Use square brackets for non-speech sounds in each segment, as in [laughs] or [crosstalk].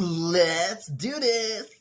Let's do this.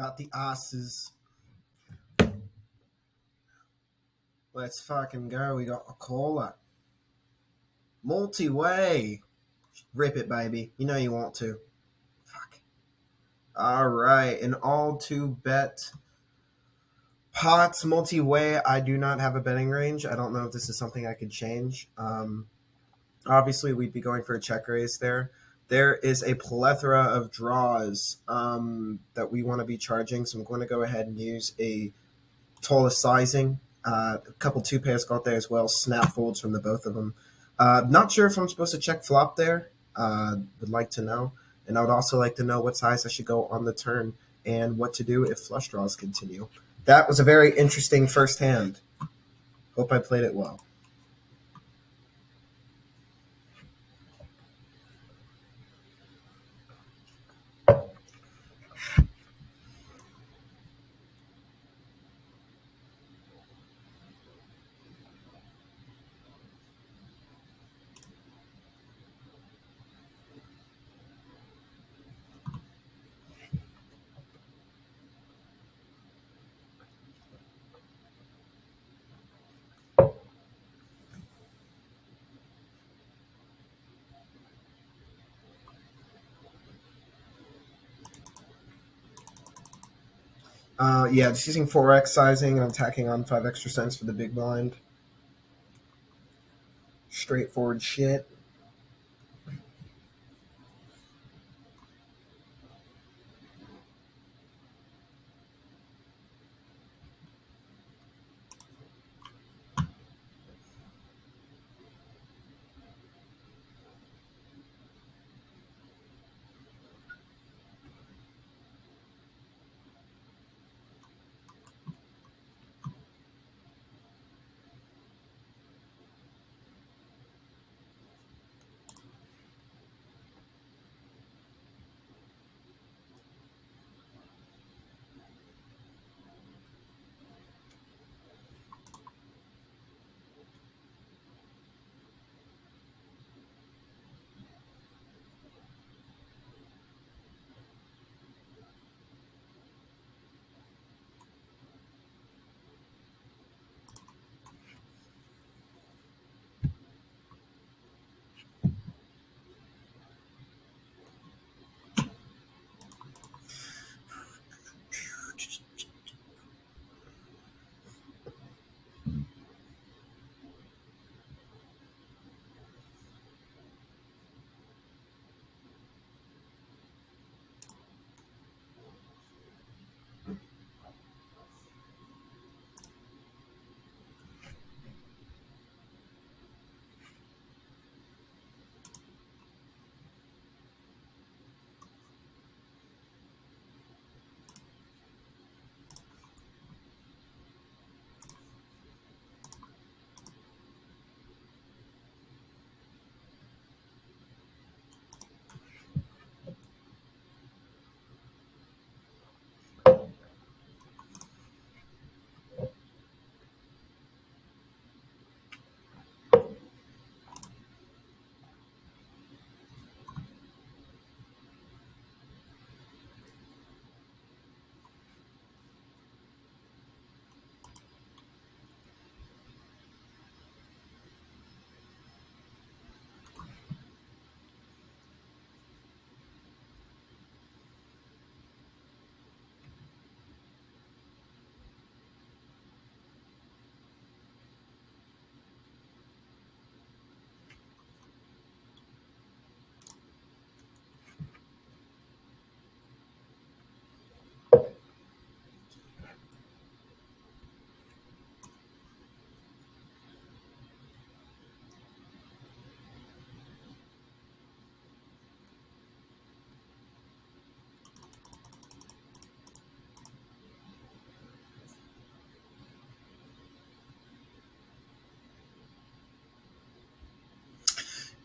Got the asses. Let's fucking go. We got a caller. Multi-way. Rip it, baby. You know you want to. Fuck. All right. An all to bet pots multi-way. I do not have a betting range. I don't know if this is something I could change. Um, obviously, we'd be going for a check raise there there is a plethora of draws um, that we want to be charging. So I'm going to go ahead and use a tallest sizing. Uh, a couple two pairs got there as well. Snap folds from the both of them. Uh, not sure if I'm supposed to check flop there. Uh, would like to know. And I would also like to know what size I should go on the turn and what to do if flush draws continue. That was a very interesting first hand. Hope I played it well. Uh, yeah, just using 4x sizing and I'm tacking on 5 extra cents for the big blind. Straightforward shit.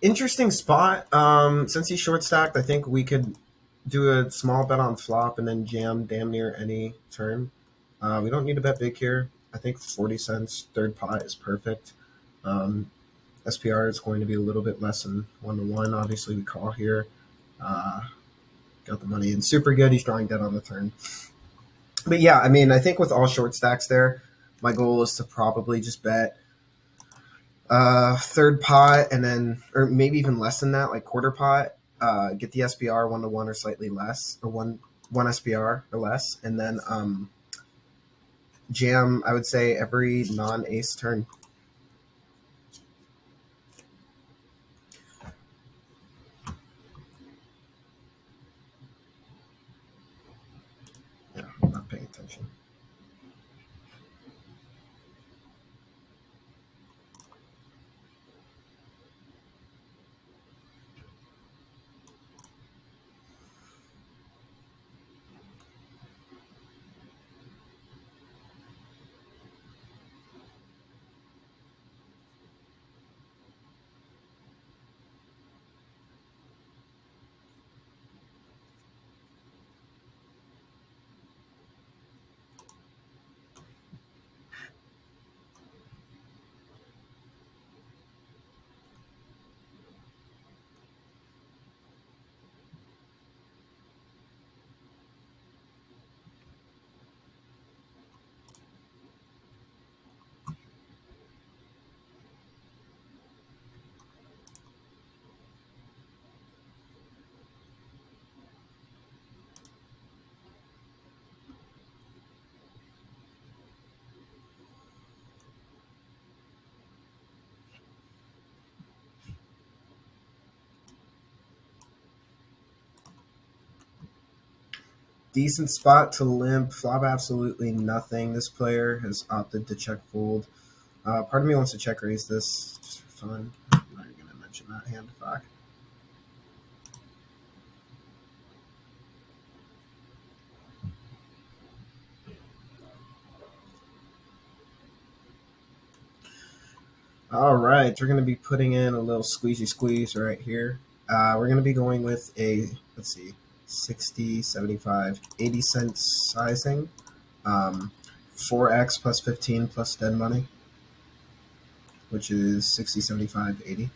Interesting spot. Um, since he's short stacked, I think we could do a small bet on flop and then jam damn near any turn. Uh, we don't need to bet big here. I think 40 cents third pot is perfect. Um, SPR is going to be a little bit less than one to one. Obviously, we call here. Uh, got the money in super good. He's drawing dead on the turn. But yeah, I mean, I think with all short stacks there, my goal is to probably just bet uh, third pot and then, or maybe even less than that, like quarter pot. Uh, get the SPR one to one or slightly less, or one one SPR or less, and then um, jam. I would say every non ace turn. Yeah, I'm not paying attention. Decent spot to limp. Flop absolutely nothing. This player has opted to check fold. Uh, part of me wants to check raise this just for fun. I'm not even going to mention that hand. Fuck. All right, we're going to be putting in a little squeezy squeeze right here. Uh, we're going to be going with a, let's see, 60, 75, 80 cents sizing. Um, 4x plus 15 plus dead money, which is 60, 75, 80.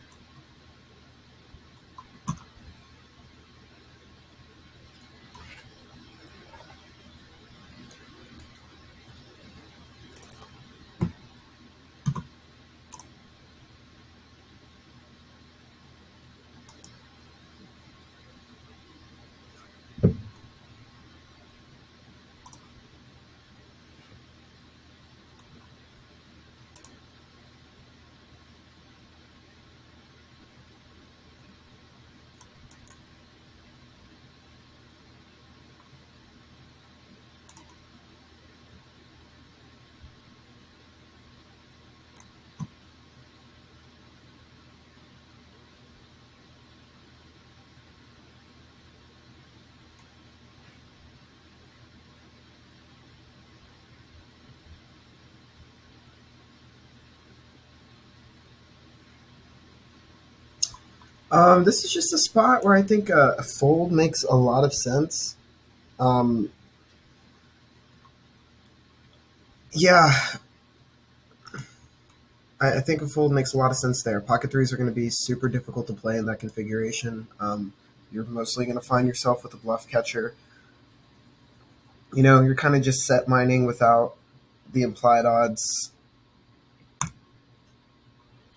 Um, this is just a spot where I think a, fold makes a lot of sense. Um, yeah, I, I, think a fold makes a lot of sense there. Pocket threes are going to be super difficult to play in that configuration. Um, you're mostly going to find yourself with a bluff catcher. You know, you're kind of just set mining without the implied odds.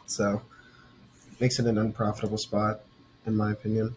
So makes it an unprofitable spot, in my opinion.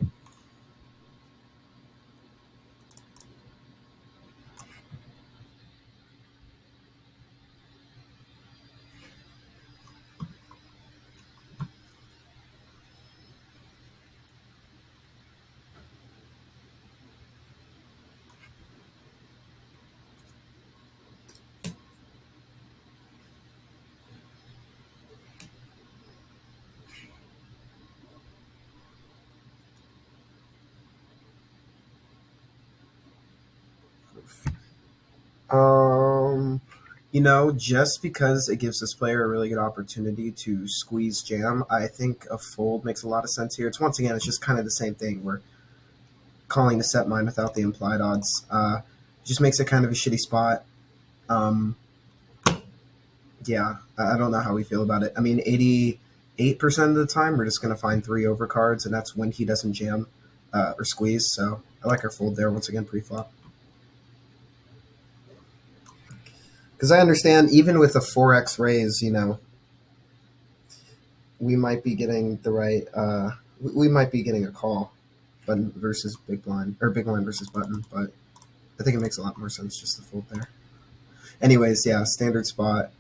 Know, just because it gives this player a really good opportunity to squeeze jam, I think a fold makes a lot of sense here. It's once again, it's just kind of the same thing. We're calling the set mine without the implied odds. Uh, just makes it kind of a shitty spot. Um, yeah, I don't know how we feel about it. I mean, 88% of the time, we're just going to find three overcards, and that's when he doesn't jam uh, or squeeze. So I like our fold there once again pre-flop. Because I understand, even with a 4x raise, you know, we might be getting the right, uh, we might be getting a call button versus big blind, or big blind versus button, but I think it makes a lot more sense just to fold there. Anyways, yeah, standard spot.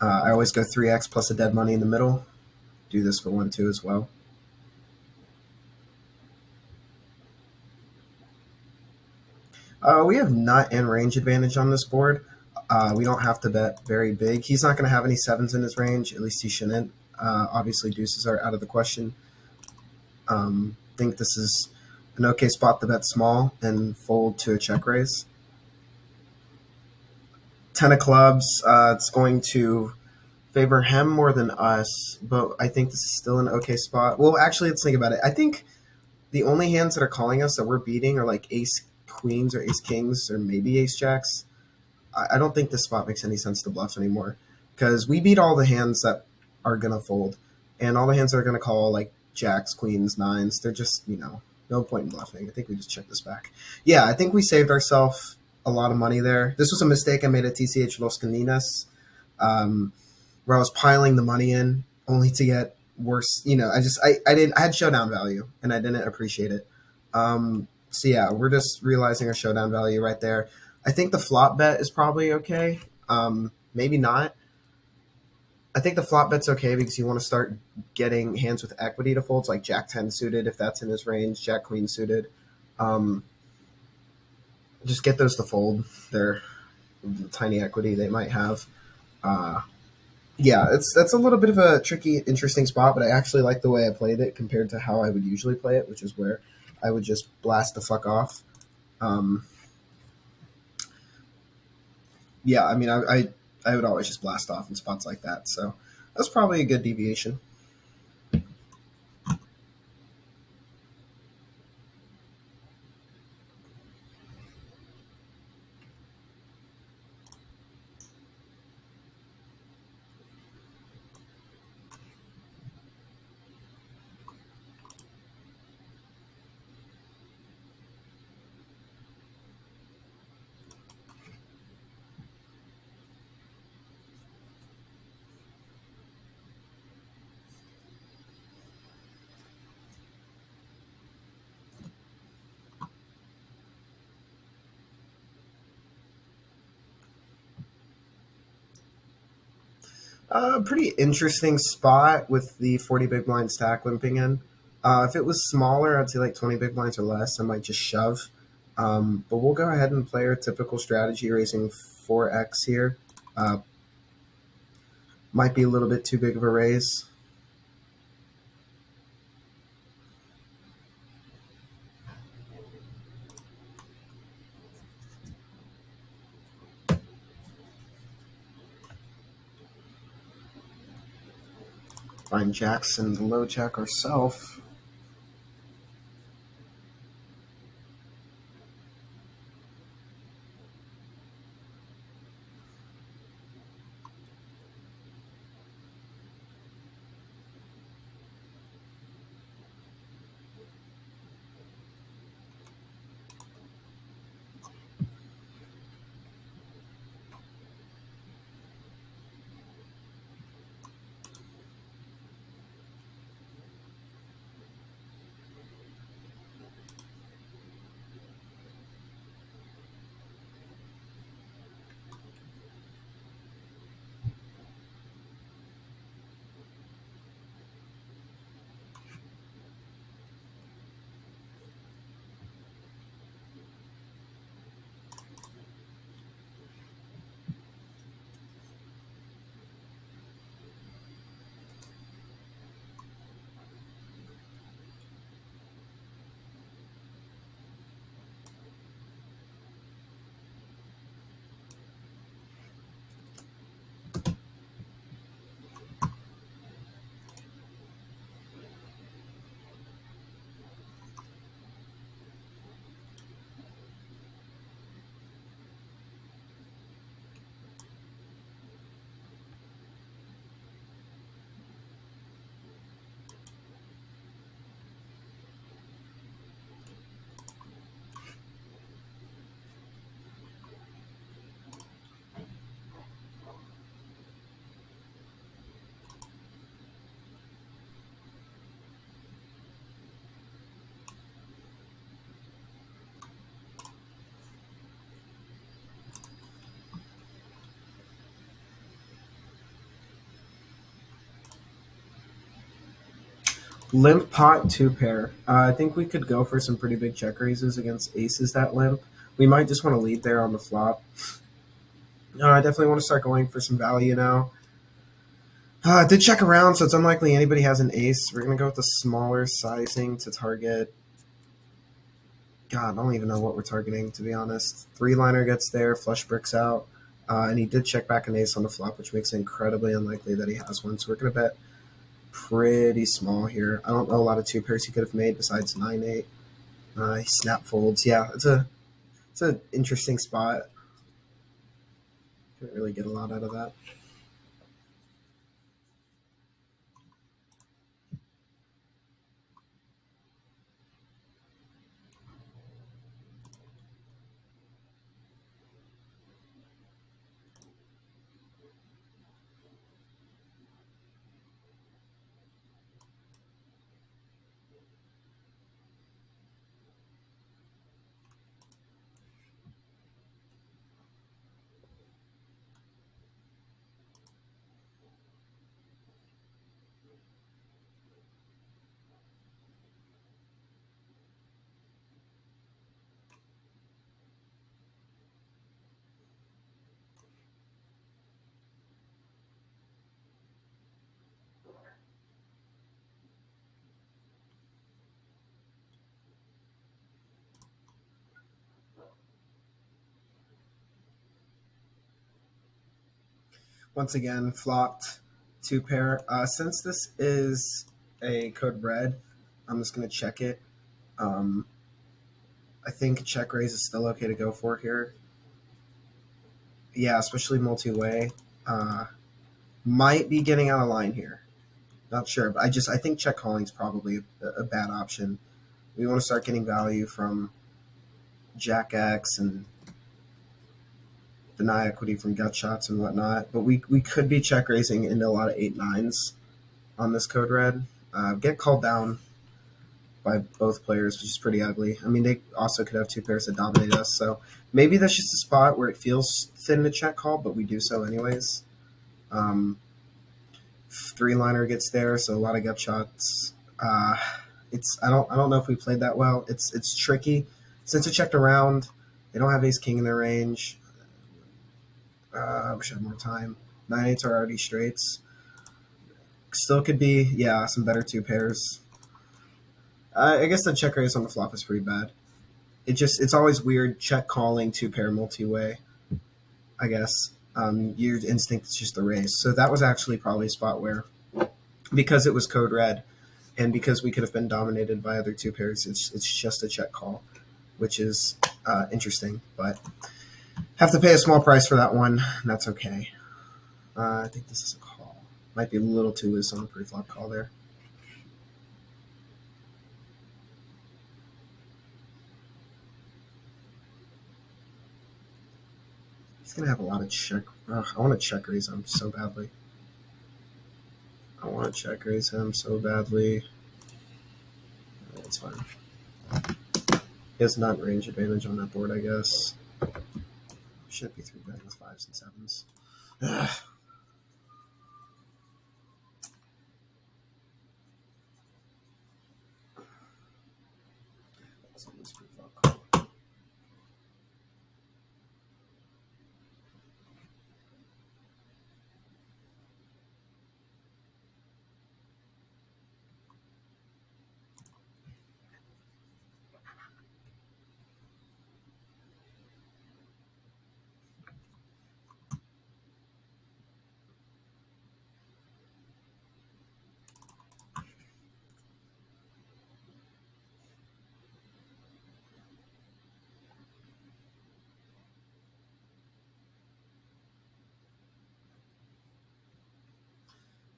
Uh, I always go 3x plus a dead money in the middle. Do this for 1-2 as well. Uh, we have nut and range advantage on this board. Uh, we don't have to bet very big. He's not going to have any sevens in his range. At least he shouldn't. Uh, obviously, deuces are out of the question. Um, think this is an okay spot to bet small and fold to a check raise. Ten of clubs, uh, it's going to favor him more than us, but I think this is still an okay spot. Well, actually, let's think about it. I think the only hands that are calling us that we're beating are like ace queens or ace kings or maybe ace jacks. I, don't think this spot makes any sense to bluff anymore because we beat all the hands that are going to fold and all the hands that are going to call like jacks, queens, nines. They're just, you know, no point in bluffing. I think we just check this back. Yeah, I think we saved ourselves a lot of money there. This was a mistake I made at TCH Los Caninas, um, where I was piling the money in only to get worse. You know, I just I, I didn't I had showdown value and I didn't appreciate it. Um, so yeah, we're just realizing our showdown value right there. I think the flop bet is probably okay. Um, maybe not. I think the flop bet's okay because you want to start getting hands with equity to folds, like Jack 10 suited if that's in his range, Jack Queen suited. Um, just get those to fold. They're tiny equity they might have. Uh, yeah, it's that's a little bit of a tricky, interesting spot, but I actually like the way I played it compared to how I would usually play it, which is where I would just blast the fuck off. Um, yeah, I mean, I, I I would always just blast off in spots like that. So that's probably a good deviation. A pretty interesting spot with the 40 big blind stack limping in. Uh, if it was smaller, I'd say like 20 big blinds or less. I might just shove. Um, but we'll go ahead and play our typical strategy, raising 4x here. Uh, might be a little bit too big of a raise. Jackson, the low jack herself. Limp pot two pair. Uh, I think we could go for some pretty big check raises against aces that limp. We might just want to lead there on the flop. Uh, I definitely want to start going for some value now. Uh, I did check around, so it's unlikely anybody has an ace. We're going to go with the smaller sizing to target. God, I don't even know what we're targeting, to be honest. Three liner gets there, flush bricks out. Uh, and he did check back an ace on the flop, which makes it incredibly unlikely that he has one. So we're going to bet pretty small here. I don't know a lot of two pairs he could have made besides 9 8. Uh, snap folds. Yeah, it's a it's an interesting spot. Couldn't really get a lot out of that. Once again flopped two pair. Uh, since this is a code red, I'm just going to check it. Um, I think check raise is still okay to go for here. Yeah, especially multi-way. Uh, might be getting out of line here. Not sure, but I just I think check calling is probably a, a bad option. We want to start getting value from Jack X and deny equity from gut shots and whatnot. But we, we could be check raising into a lot of eight nines on this code red. Uh, get called down by both players, which is pretty ugly. I mean, they also could have two pairs that dominate us. So maybe that's just a spot where it feels thin to check call, but we do so anyways. Um, three liner gets there, so a lot of gut shots. Uh, it's I don't I don't know if we played that well. It's it's tricky since it checked around. They don't have ace king in their range. Uh, I wish I had more time. Nine eights are already straights. Still could be, yeah, some better two pairs. Uh, I guess the check raise on the flop is pretty bad. It just, it's always weird check calling two pair multi-way, I guess. Um, your instinct is just the raise. So that was actually probably a spot where, because it was code red, and because we could have been dominated by other two pairs, it's, it's just a check call, which is uh, interesting. But have to pay a small price for that one. That's okay. Uh, I think this is a call. Might be a little too loose on the pre-flop call there. He's gonna have a lot of check. Ugh, I want to check raise him so badly. I want to check raise him so badly. That's fine. He has not range advantage on that board, I guess should be three betting with fives and sevens. Ugh.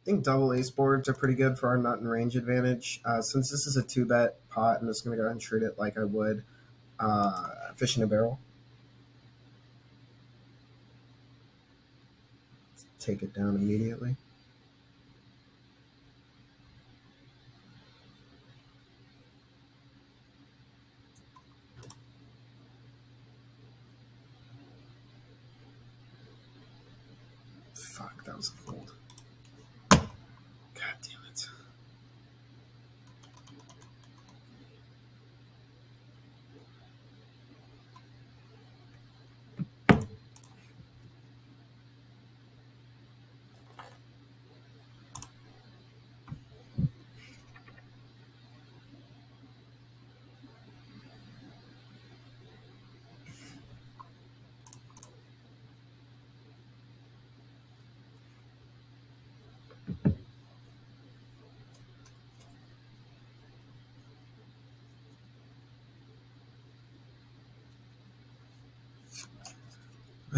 Think double ace boards are pretty good for our nut and range advantage. Uh, since this is a two bet pot, I'm just going to go ahead and treat it like I would uh, fish in a barrel. Take it down immediately. Fuck, that was a.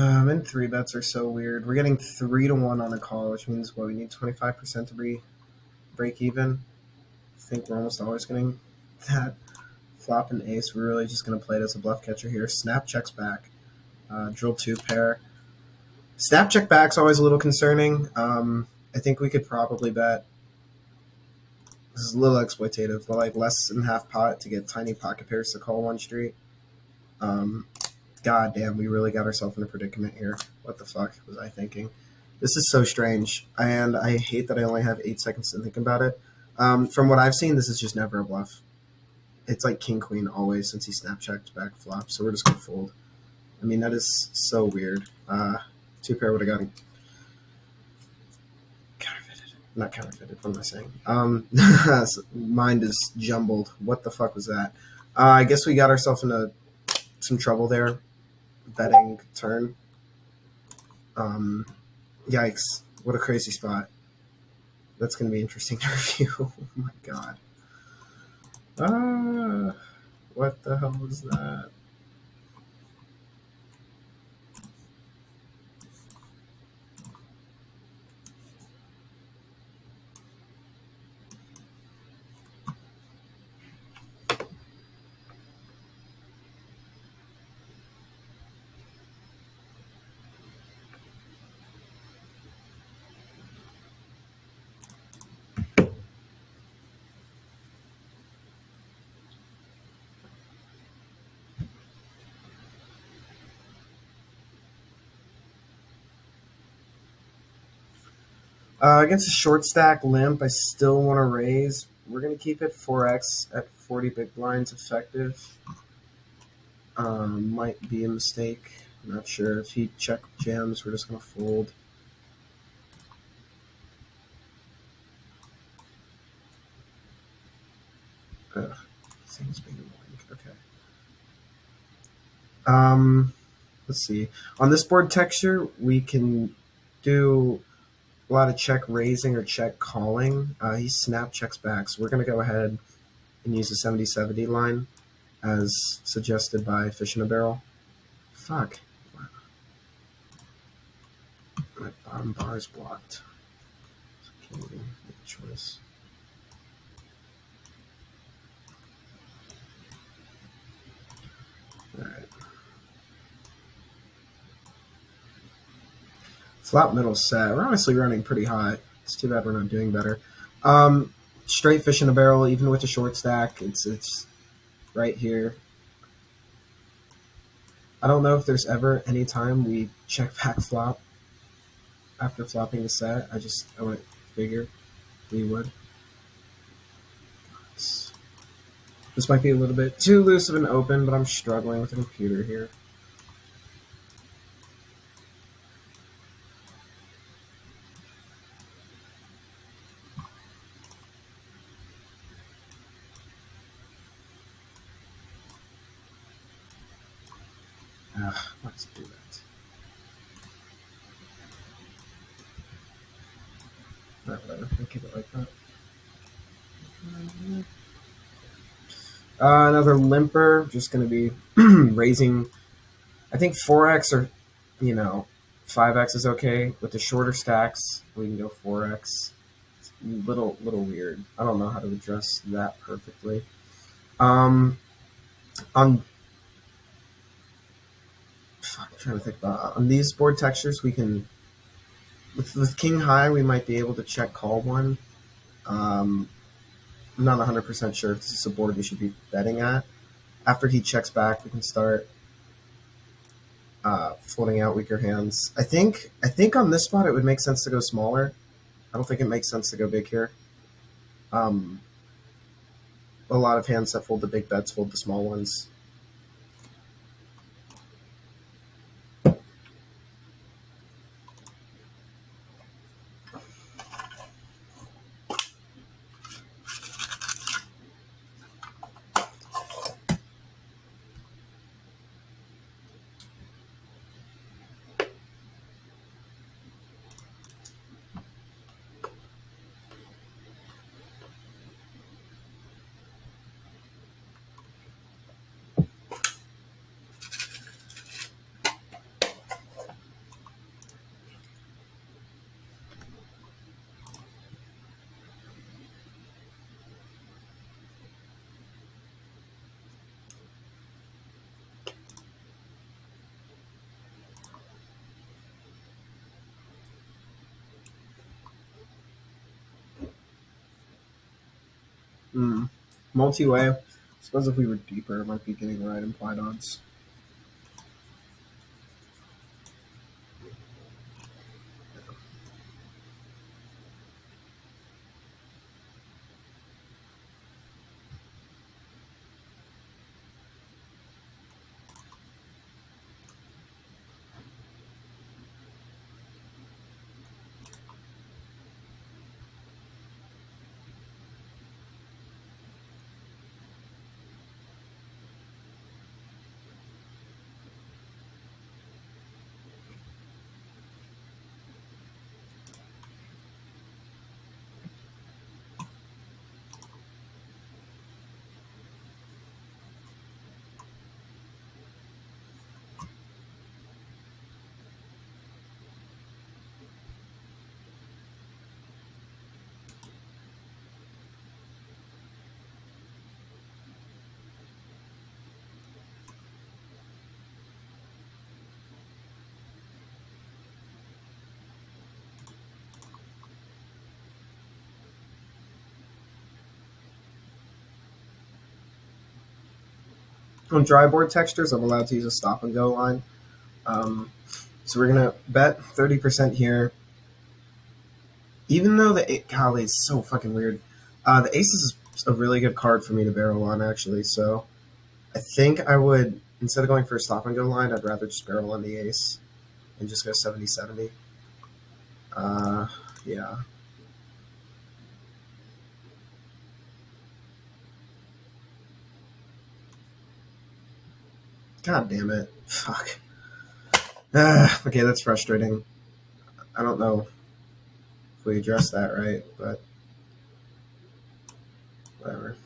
Um, and three bets are so weird. We're getting three to one on a call, which means what we need twenty five percent to be break even. I think we're almost always getting that flop and ace. We're really just gonna play it as a bluff catcher here. Snap checks back. Uh, drill two pair. Snap check back's always a little concerning. Um, I think we could probably bet. This is a little exploitative, but like less than half pot to get tiny pocket pairs to call one street. Um, God damn, we really got ourselves in a predicament here. What the fuck was I thinking? This is so strange, and I hate that I only have eight seconds to think about it. Um, from what I've seen, this is just never a bluff. It's like king queen always since he snap checked back flop, so we're just gonna fold. I mean that is so weird. Uh, two pair would have gotten counterfeited, not counterfeited. What am I saying? Um, [laughs] mind is jumbled. What the fuck was that? Uh, I guess we got ourselves into some trouble there betting turn. Um, yikes! What a crazy spot. That's going to be interesting to [laughs] review. oh my god. Ah, what the hell was that? Uh, against a short stack limp, I still want to raise. We're going to keep it 4x at 40 big blinds effective. Um, might be a mistake. I'm not sure. If he check jams, we're just going to fold. Ugh, thing's being annoying. Okay. Um, let's see. On this board texture, we can do a lot of check raising or check calling. Uh, he snap checks back, so we're going to go ahead and use the 70-70 line as suggested by Fish in a Barrel. Fuck. My bottom bar is blocked. So can't even make a choice. Alright. Flop middle set. We're honestly running pretty hot. It's too bad we're not doing better. Um, straight fish in a barrel, even with a short stack. It's it's right here. I don't know if there's ever any time we check back flop after flopping the set. I just I wouldn't figure we would. This might be a little bit too loose of an open, but I'm struggling with the computer here. Ugh, let's do that. Not whatever, I'll keep it like that. Uh, another limper, just going to be [clears throat] raising. I think 4x or, you know, 5x is okay. With the shorter stacks, we can go 4x. It's a little, little weird. I don't know how to address that perfectly. Um, on I'm trying to think about on these board textures we can with, with king high we might be able to check call one um, I'm not 100% sure if this is a board we should be betting at. After he checks back we can start uh, folding out weaker hands. I think I think on this spot it would make sense to go smaller. I don't think it makes sense to go big here. Um, a lot of hands that fold the big bets fold the small ones Hmm. Multi-way. I suppose if we were deeper, it might be getting the right implied odds. On dry board textures, I'm allowed to use a stop and go line. Um, so we're gonna bet 30% here. Even though the eight, golly, it's so fucking weird. Uh, the ace is a really good card for me to barrel on actually. So I think I would instead of going for a stop and go line, I'd rather just barrel on the ace and just go 70 70. Uh, yeah. God damn it. Fuck. Ah, okay, that's frustrating. I don't know if we address that right, but whatever.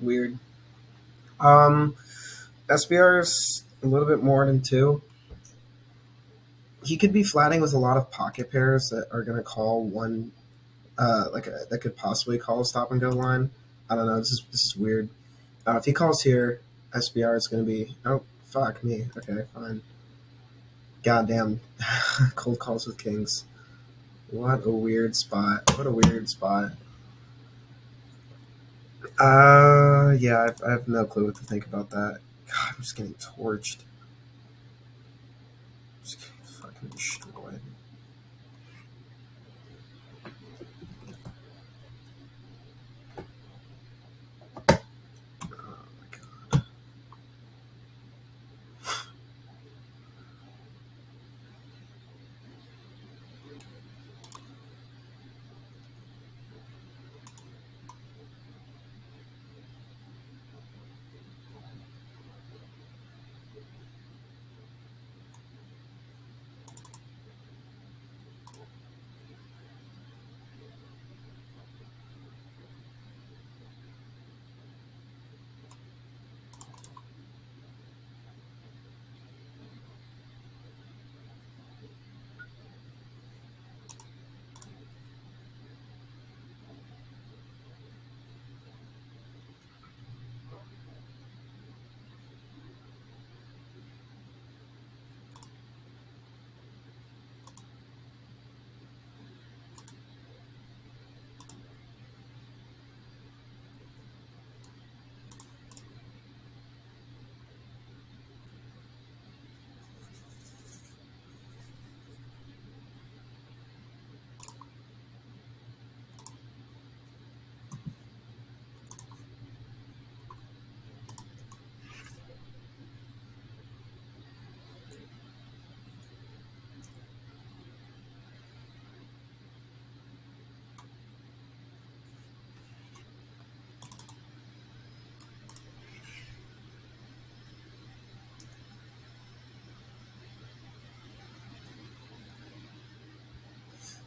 Weird. Um, SPR is a little bit more than two. He could be flatting with a lot of pocket pairs that are going to call one, uh, like a, that could possibly call a stop and go line. I don't know. This is this is weird. Uh, if he calls here, SPR is going to be oh fuck me. Okay, fine. Goddamn, [laughs] cold calls with kings. What a weird spot. What a weird spot. Uh, yeah, I've, I have no clue what to think about that. God, I'm just getting torched. Just getting fucking destroyed.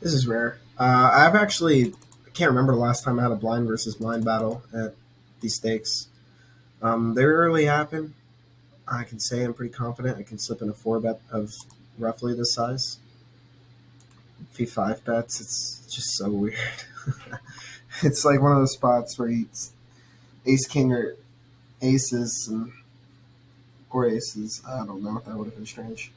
This is rare. Uh, I've actually I can't remember the last time I had a blind versus blind battle at these stakes. Um, they rarely happen. I can say I'm pretty confident I can slip in a four bet of roughly this size. Fee five bets, it's just so weird. [laughs] it's like one of those spots where he's ace king or aces and or aces. I don't know. That would have been strange.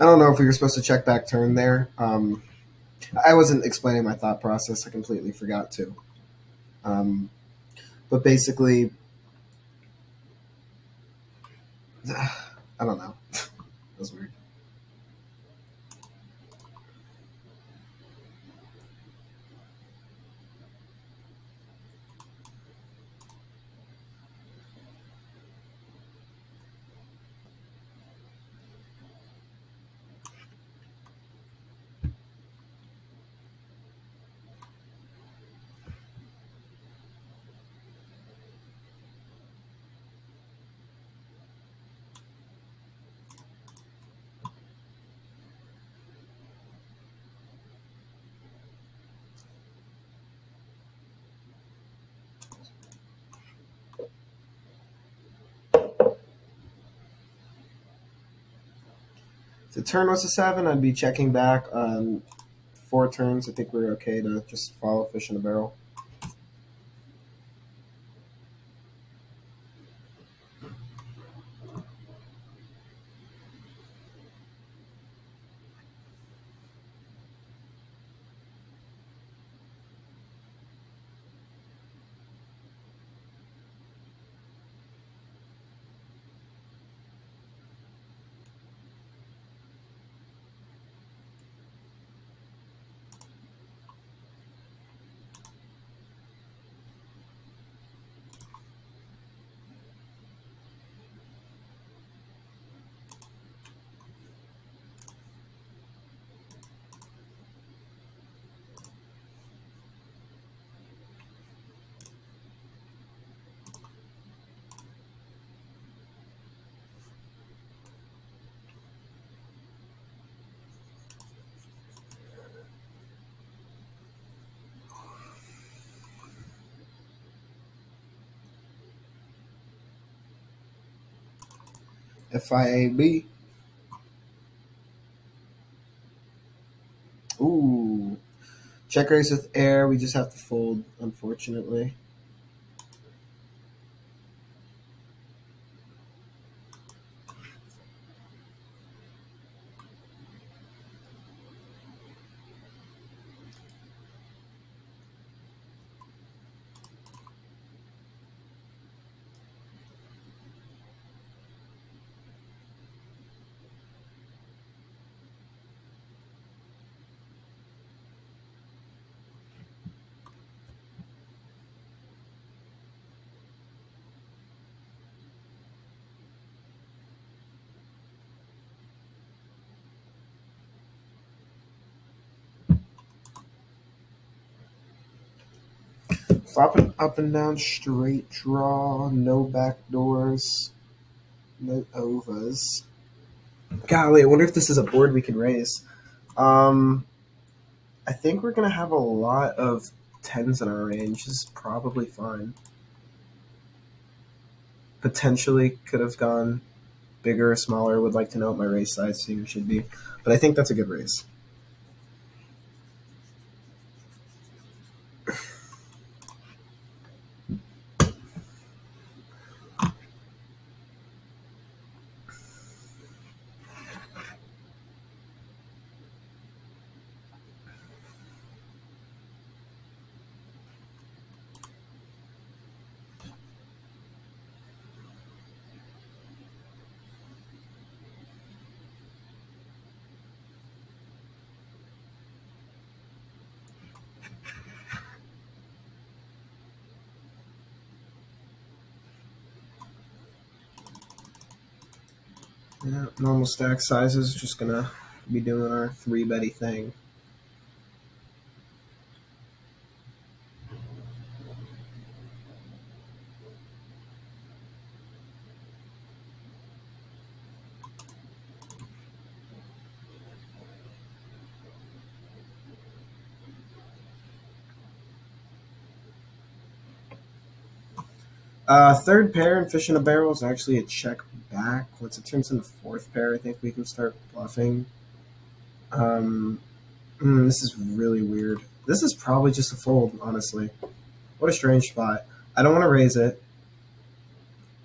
I don't know if we were supposed to check back turn there. Um, I wasn't explaining my thought process. I completely forgot to. Um, but basically, I don't know. that was weird. If the turn was a seven, I'd be checking back on four turns. I think we're okay to just follow fish in a barrel. FIAB. Ooh. Check raise with air. We just have to fold, unfortunately. Flopping up and down straight draw, no back doors, no overs. Golly, I wonder if this is a board we can raise. Um, I think we're gonna have a lot of tens in our range. This is probably fine. Potentially could have gone bigger or smaller. Would like to know what my raise size here should be, but I think that's a good raise. Yeah, normal stack sizes. Just gonna be doing our three betty thing. Uh, third pair and fish in a barrel is actually a check. Once it turns into fourth pair, I think we can start bluffing. Um, mm, this is really weird. This is probably just a fold, honestly. What a strange spot. I don't want to raise it,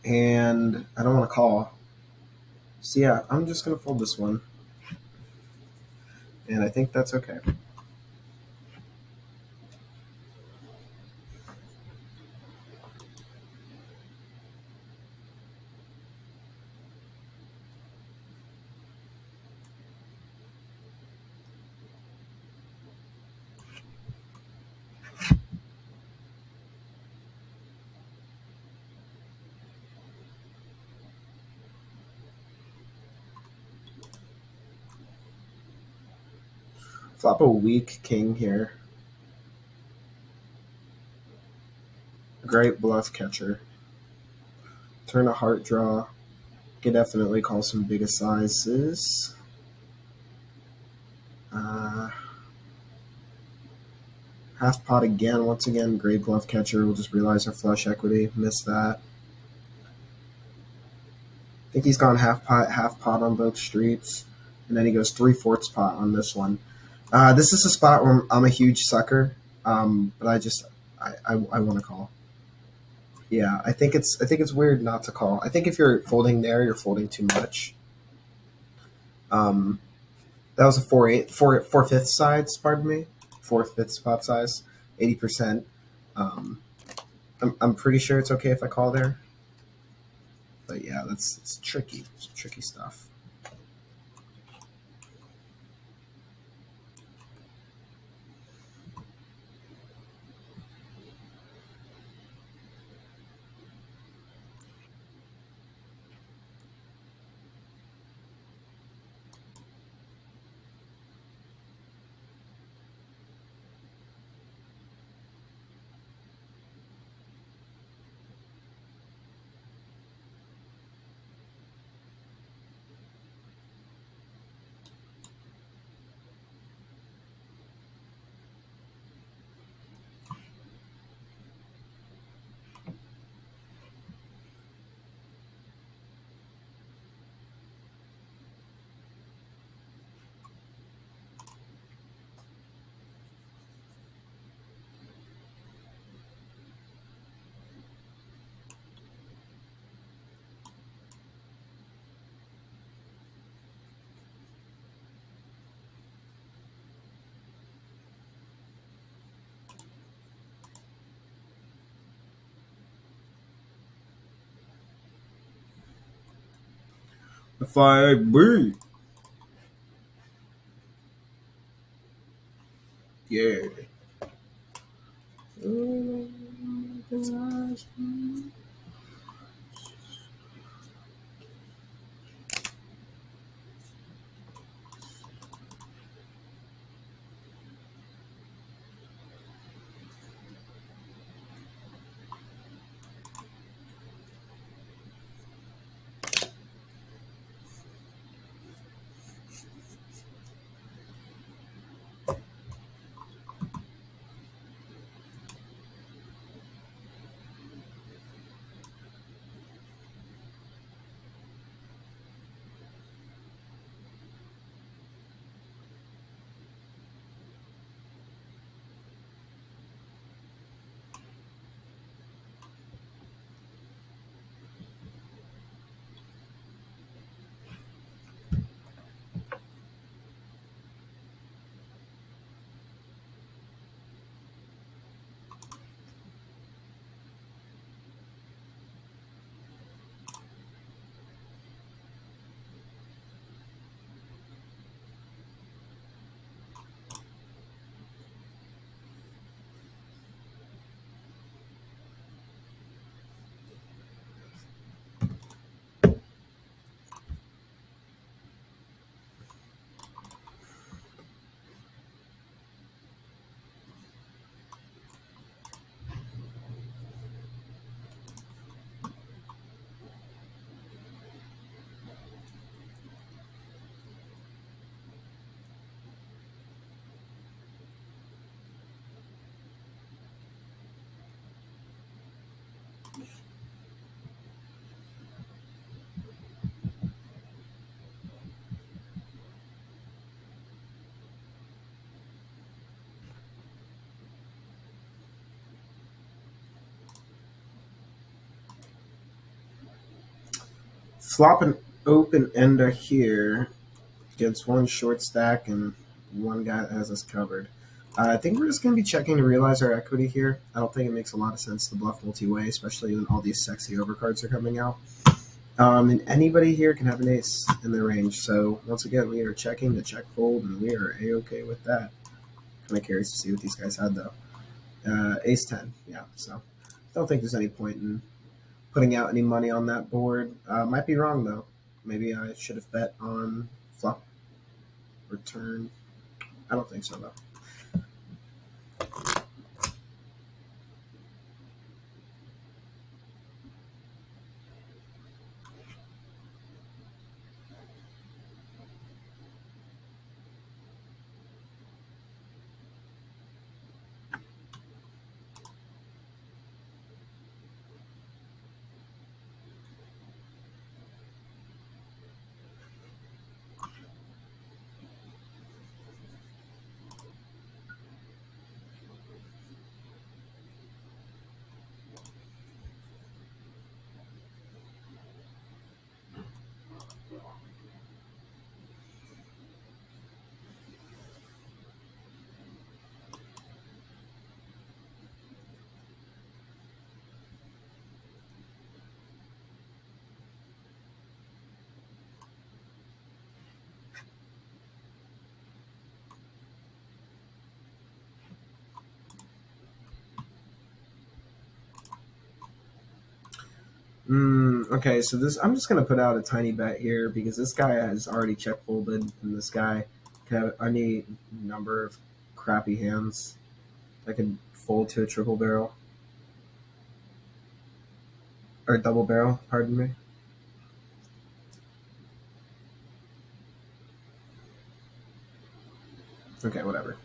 and I don't want to call. So yeah, I'm just going to fold this one. And I think that's okay. Flop a weak king here. Great bluff catcher. Turn a heart draw. Can definitely call some bigger sizes. Uh, half pot again. Once again, great bluff catcher. We'll just realize our flush equity. Miss that. I think he's gone half pot, half pot on both streets. And then he goes three fourths pot on this one. Uh, this is a spot where I'm a huge sucker, um, but I just I, I, I want to call. Yeah, I think it's I think it's weird not to call. I think if you're folding there, you're folding too much. Um, that was a four eight four four fifth size. Pardon me, four fifth spot size, eighty percent. Um, I'm I'm pretty sure it's okay if I call there. But yeah, that's it's tricky, it's tricky stuff. FIB. Yeah. Flop an open ender here against one short stack and one guy has us covered. Uh, I think we're just going to be checking to realize our equity here. I don't think it makes a lot of sense to bluff multi-way, especially when all these sexy overcards are coming out. Um, and anybody here can have an ace in their range. So once again, we are checking the check fold, and we are a-okay with that. Kind of curious to see what these guys had though. Uh, ace ten, yeah. So I don't think there's any point in putting out any money on that board. Uh, might be wrong though. Maybe I should have bet on flop return. I don't think so though. Mm, okay, so this I'm just gonna put out a tiny bet here because this guy has already check folded, and this guy can have any number of crappy hands that could fold to a triple barrel or double barrel. Pardon me. Okay, whatever.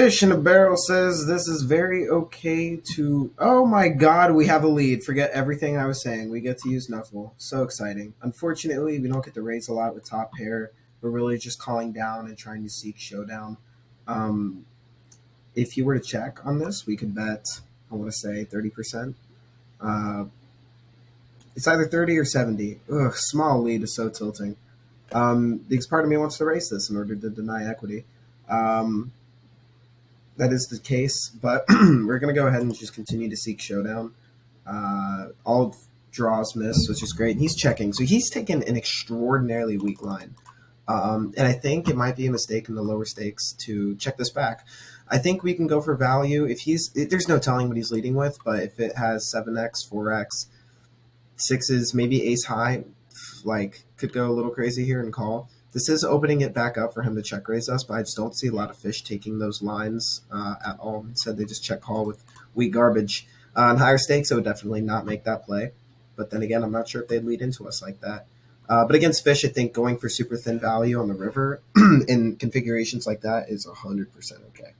Fish in a barrel says this is very okay to. Oh my god, we have a lead. Forget everything I was saying. We get to use Nuffle. So exciting. Unfortunately, we don't get to raise a lot with top pair. We're really just calling down and trying to seek showdown. Um, if you were to check on this, we could bet, I want to say 30%. Uh, it's either 30 or 70. Ugh, small lead is so tilting. Um, because part of me wants to raise this in order to deny equity. Um, that is the case, but [clears throat] we're going to go ahead and just continue to seek showdown. Uh, all draws miss, which is great. He's checking, so he's taken an extraordinarily weak line. Um, and I think it might be a mistake in the lower stakes to check this back. I think we can go for value if he's. There's no telling what he's leading with, but if it has seven x, four x, sixes, maybe ace high, like could go a little crazy here and call. This is opening it back up for him to check raise us, but I just don't see a lot of fish taking those lines uh, at all. Instead, they just check call with weak garbage. Uh, on higher stakes, it would definitely not make that play. But then again, I'm not sure if they'd lead into us like that. Uh, but against fish, I think going for super thin value on the river [clears throat] in configurations like that is 100% okay.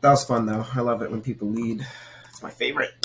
That was fun, though. I love it when people lead. My favorite.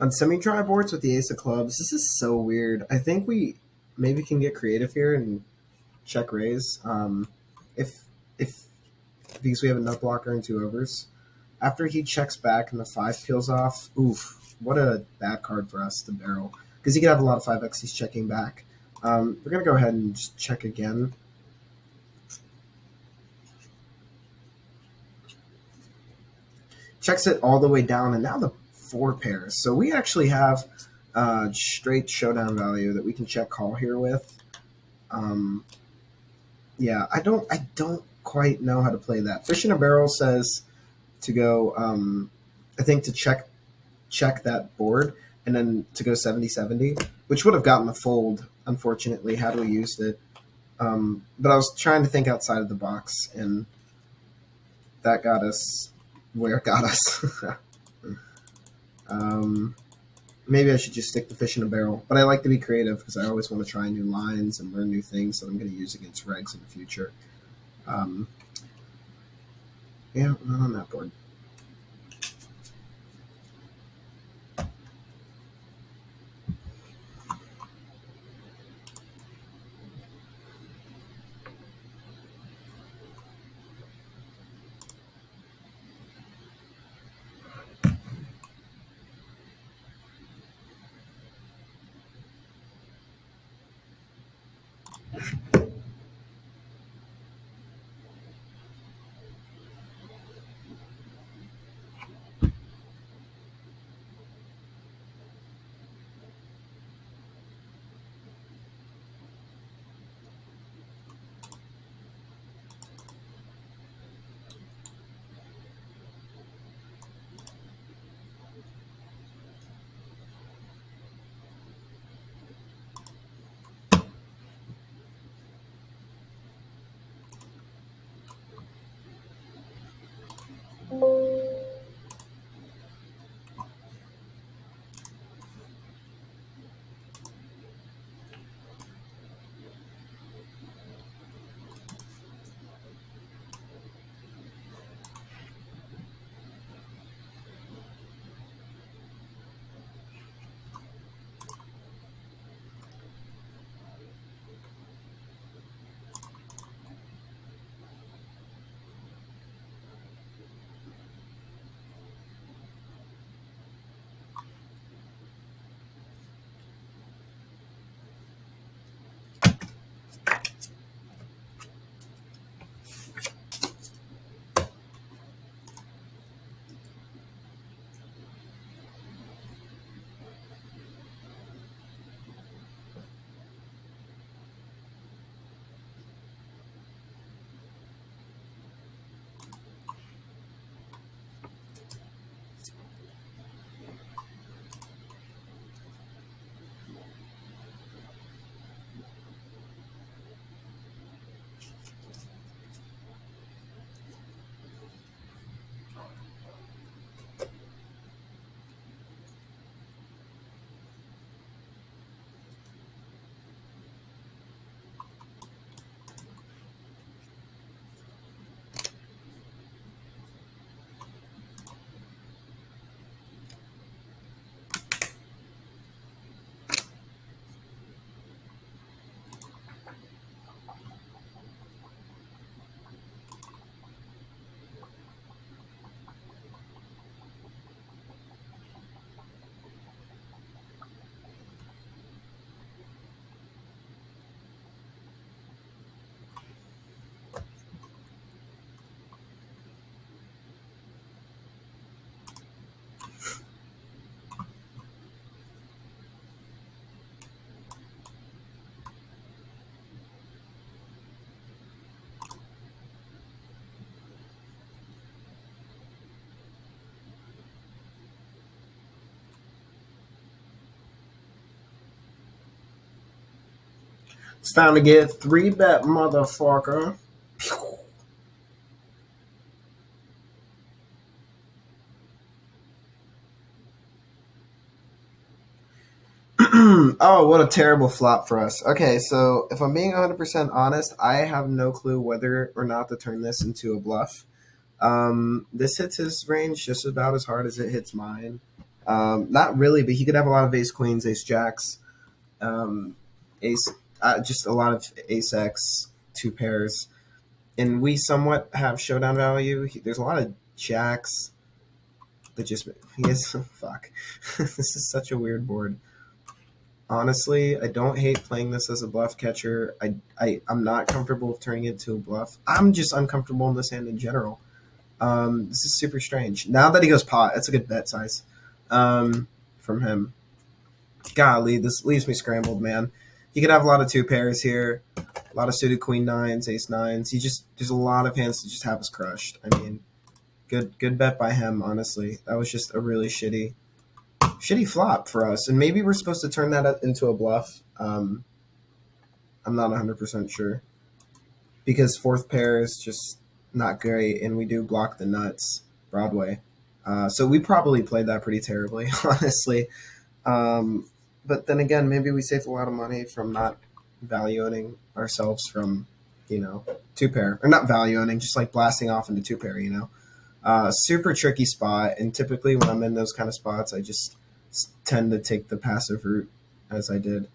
On semi-dry boards with the ace of clubs, this is so weird. I think we maybe can get creative here and check raise. Um, if if because we have a nut blocker and two overs. After he checks back and the five peels off, oof, what a bad card for us to barrel. Because he could have a lot of 5x he's checking back. Um, we're going to go ahead and just check again. Checks it all the way down, and now the four pairs. So we actually have uh, straight showdown value that we can check call here with. Um, yeah, I don't I don't quite know how to play that. Fish in a barrel says to go um, I think to check check that board and then to go 70-70, which would have gotten the fold, unfortunately, had we used it. Um, but I was trying to think outside of the box and that got us where it got us. [laughs] Um, maybe I should just stick the fish in a barrel. But I like to be creative because I always want to try new lines and learn new things that I'm going to use against regs in the future. Um, yeah, not on that board. It's time to get three bet, motherfucker. [clears throat] oh, what a terrible flop for us. Okay, so if I'm being 100% honest, I have no clue whether or not to turn this into a bluff. Um, this hits his range just about as hard as it hits mine. Um, not really, but he could have a lot of ace queens, ace jacks, um, ace, uh, just a lot of ace x, two pairs. And we somewhat have showdown value. There's a lot of jacks that just, he is, [laughs] fuck. [laughs] this is such a weird board honestly, I don't hate playing this as a bluff catcher. I, I I'm not comfortable with turning it to a bluff. I'm just uncomfortable in this hand in general. Um, this is super strange. Now that he goes pot, that's a good bet size um, from him. Golly, this leaves me scrambled, man. He could have a lot of two pairs here, a lot of suited queen nines, ace nines. He just there's a lot of hands to just have us crushed. I mean, good good bet by him. Honestly, that was just a really shitty shitty flop for us, and maybe we're supposed to turn that into a bluff. Um, I'm not 100% sure because fourth pair is just not great, and we do block the nuts Broadway. Uh, so we probably played that pretty terribly, [laughs] honestly. Um, but then again, maybe we save a lot of money from not valuing ourselves from, you know, two pair or not valuing, just like blasting off into two pair, you know. Uh, super tricky spot, and typically when I'm in those kind of spots, I just tend to take the passive route as I did.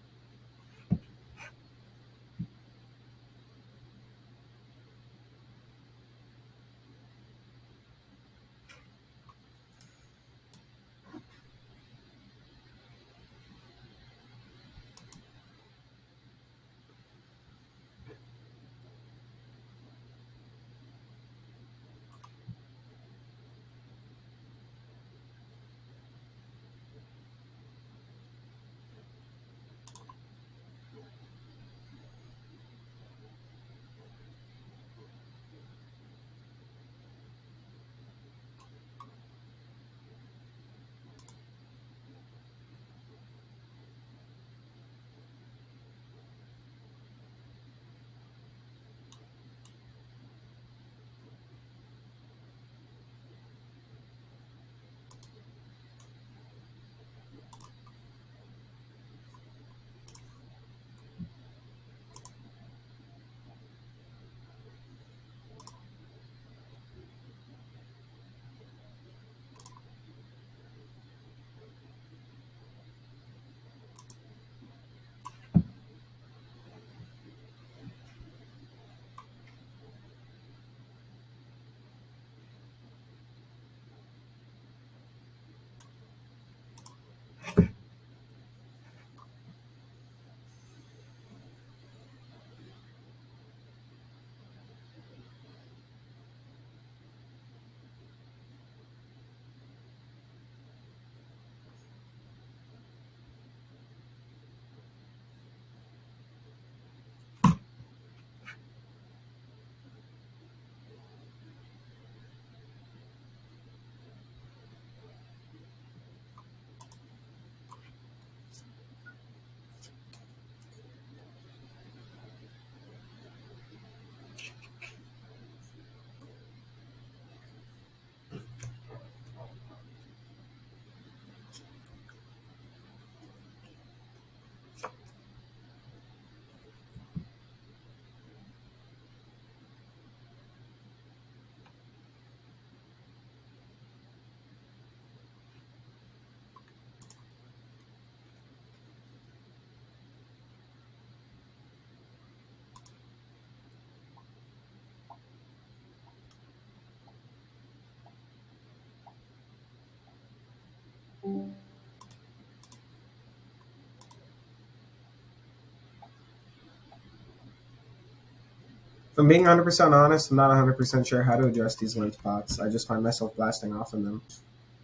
If I'm being 100% honest, I'm not 100% sure how to address these limp spots. I just find myself blasting off in them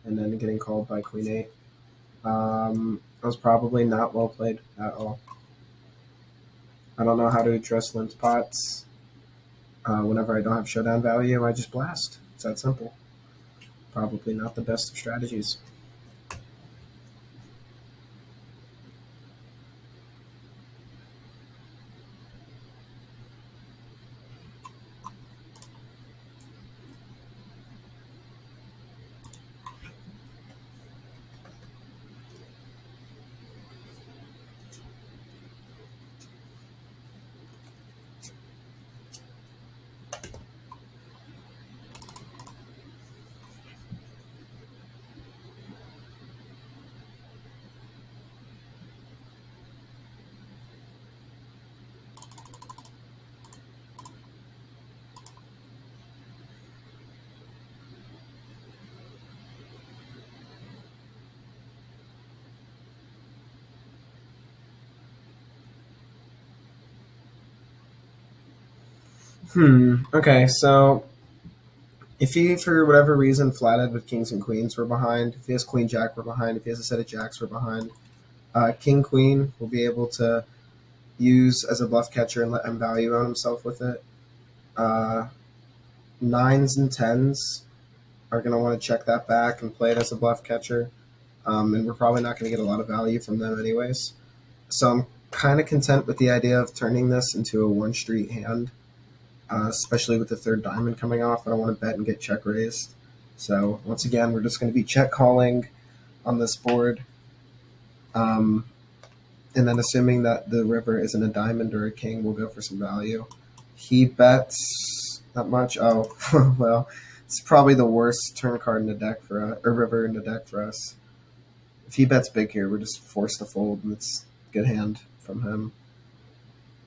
and then getting called by Queen 8. Um, that was probably not well played at all. I don't know how to address limp pots. Uh, whenever I don't have showdown value, I just blast. It's that simple. Probably not the best of strategies. Hmm. Okay, so if he, for whatever reason, flatted with kings and queens, we're behind. If he has queen jack, we're behind. If he has a set of jacks, we're behind. Uh, king queen will be able to use as a bluff catcher and let him value on himself with it. Uh, nines and tens are going to want to check that back and play it as a bluff catcher. Um, and we're probably not going to get a lot of value from them anyways. So I'm kind of content with the idea of turning this into a one street hand, uh, especially with the third diamond coming off. I don't want to bet and get check raised. So once again, we're just going to be check calling on this board. Um, and then assuming that the river isn't a diamond or a king, we'll go for some value. He bets not much. Oh, [laughs] well, it's probably the worst turn card in the deck for us, or river in the deck for us. If he bets big here, we're just forced to fold, and it's good hand from him.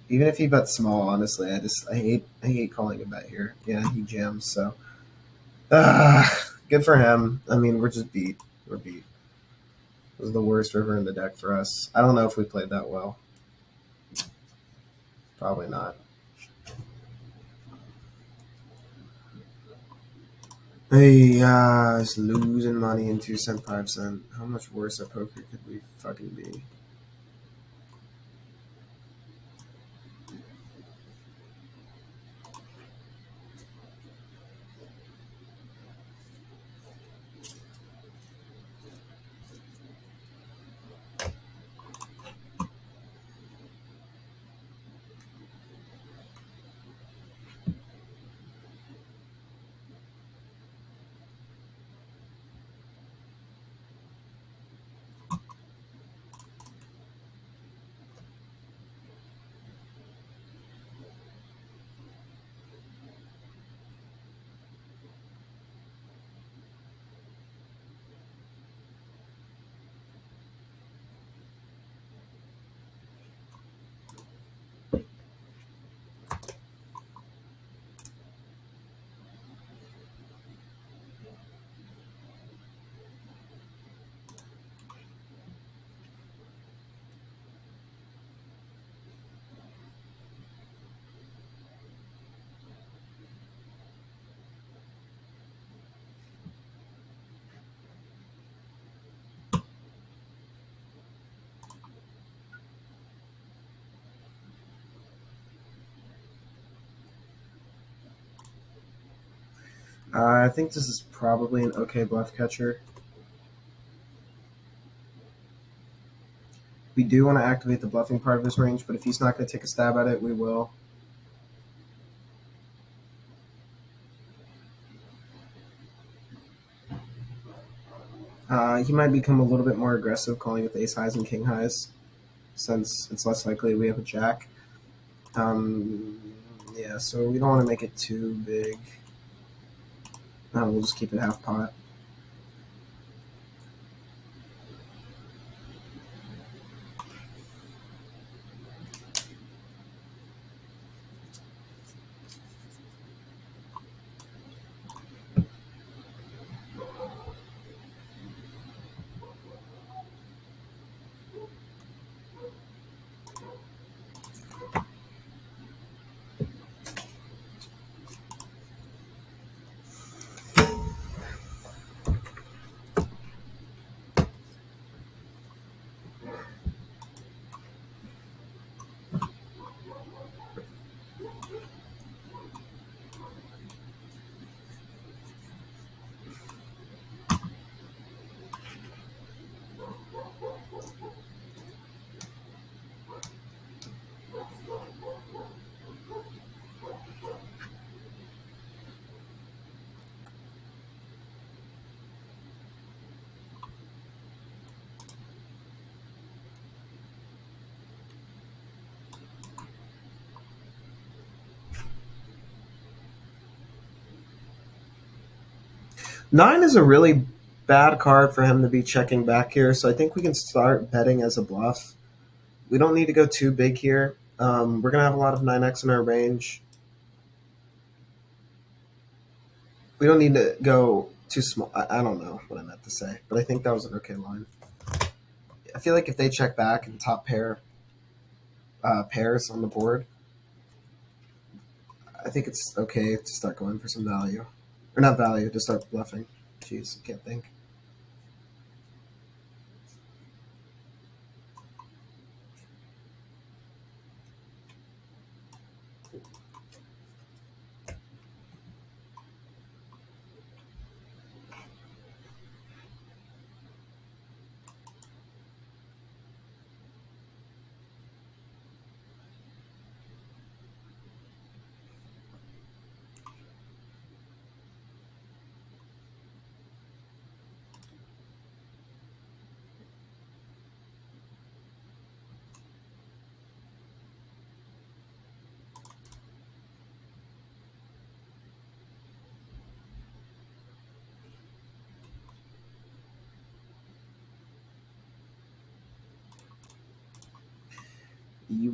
Even if he bets small, honestly, I just I hate I hate calling a bet here. Yeah, he jams, so uh, good for him. I mean, we're just beat. We're beat. It was the worst river in the deck for us. I don't know if we played that well. Probably not. Hey, uh, just losing money in two cent, five cent. How much worse at poker could we fucking be? I think this is probably an okay bluff catcher. We do want to activate the bluffing part of his range, but if he's not going to take a stab at it, we will. Uh, he might become a little bit more aggressive calling with ace highs and king highs, since it's less likely we have a jack. Um, yeah, so we don't want to make it too big. No, we'll just keep it half pot. Nine is a really bad card for him to be checking back here, so I think we can start betting as a bluff. We don't need to go too big here. Um, we're going to have a lot of 9x in our range. We don't need to go too small. I, I don't know what I meant to say, but I think that was an okay line. I feel like if they check back and top pair uh, pairs on the board, I think it's okay to start going for some value. Or not value, to start bluffing. Jeez, can't think.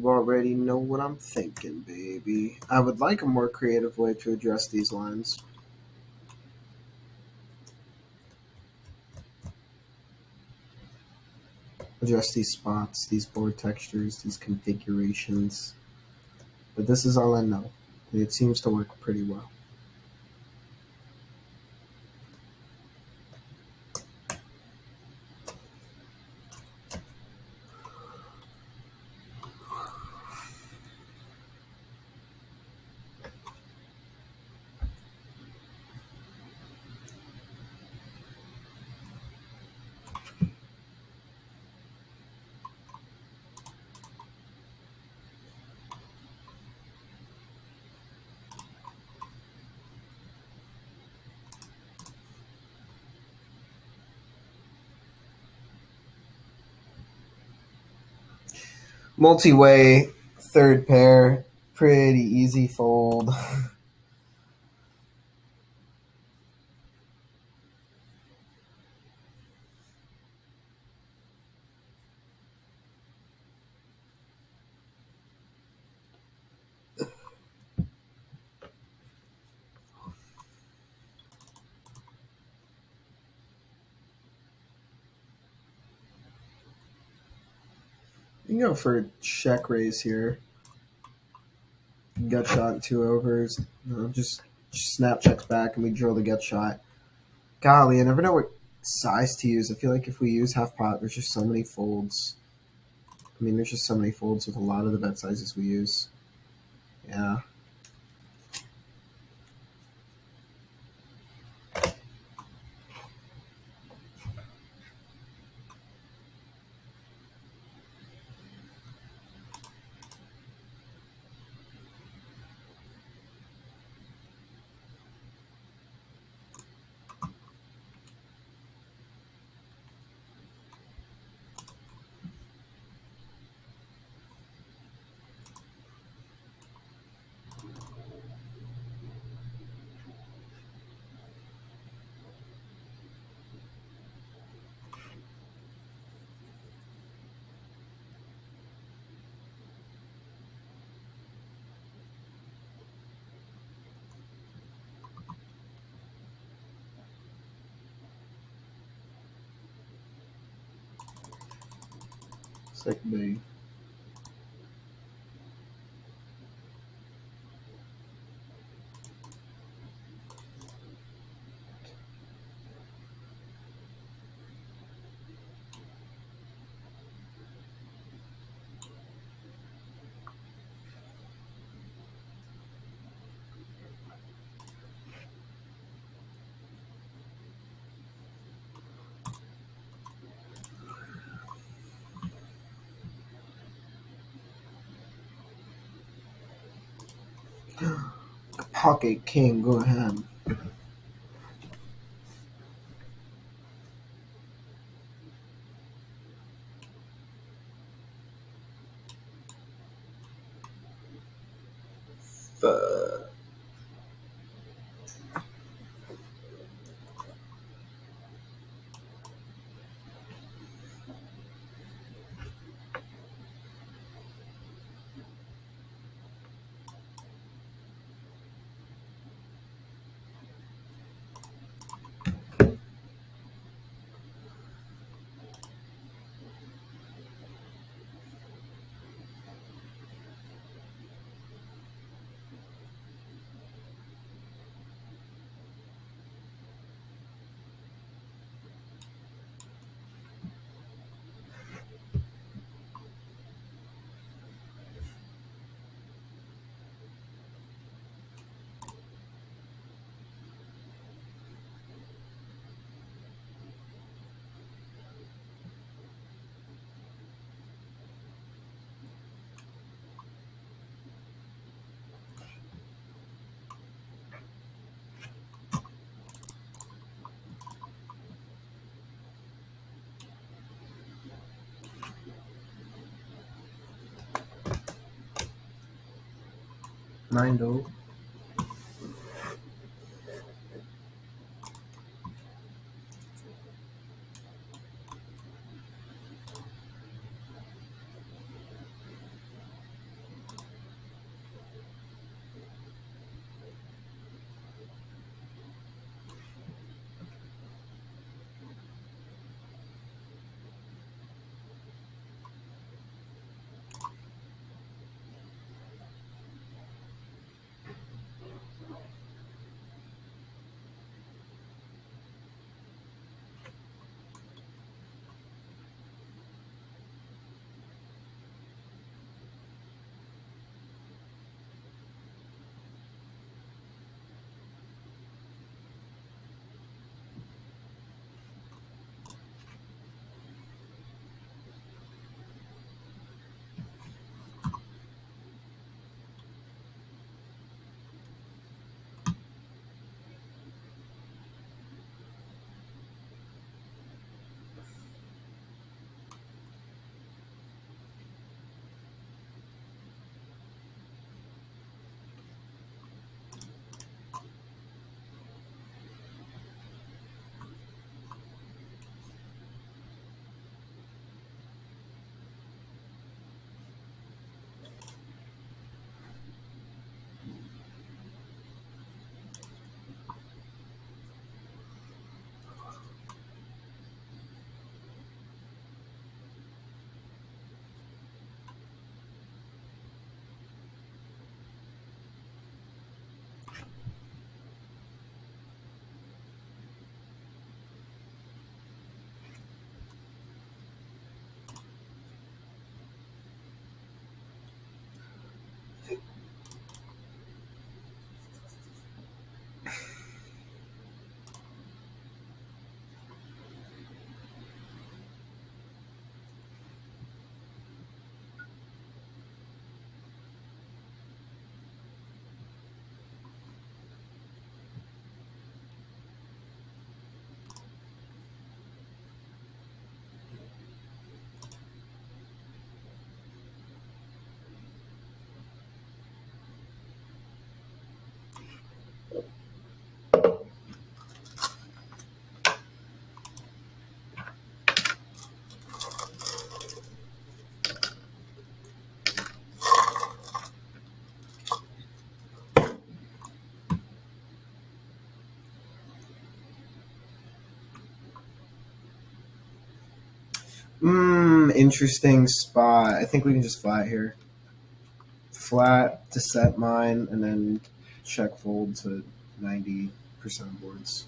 You already know what I'm thinking, baby. I would like a more creative way to address these lines. Address these spots, these board textures, these configurations. But this is all I know. and It seems to work pretty well. Multi-way, third pair, pretty easy fold. For check raise here. Gut shot two overs. Know, just, just snap checks back and we drill the gut shot. Golly, I never know what size to use. I feel like if we use half pot, there's just so many folds. I mean, there's just so many folds with a lot of the bet sizes we use. Yeah. Sick B. Pocket king, go Nine dope. Mmm, interesting spot. I think we can just flat here. Flat to set mine, and then check fold to 90% of boards.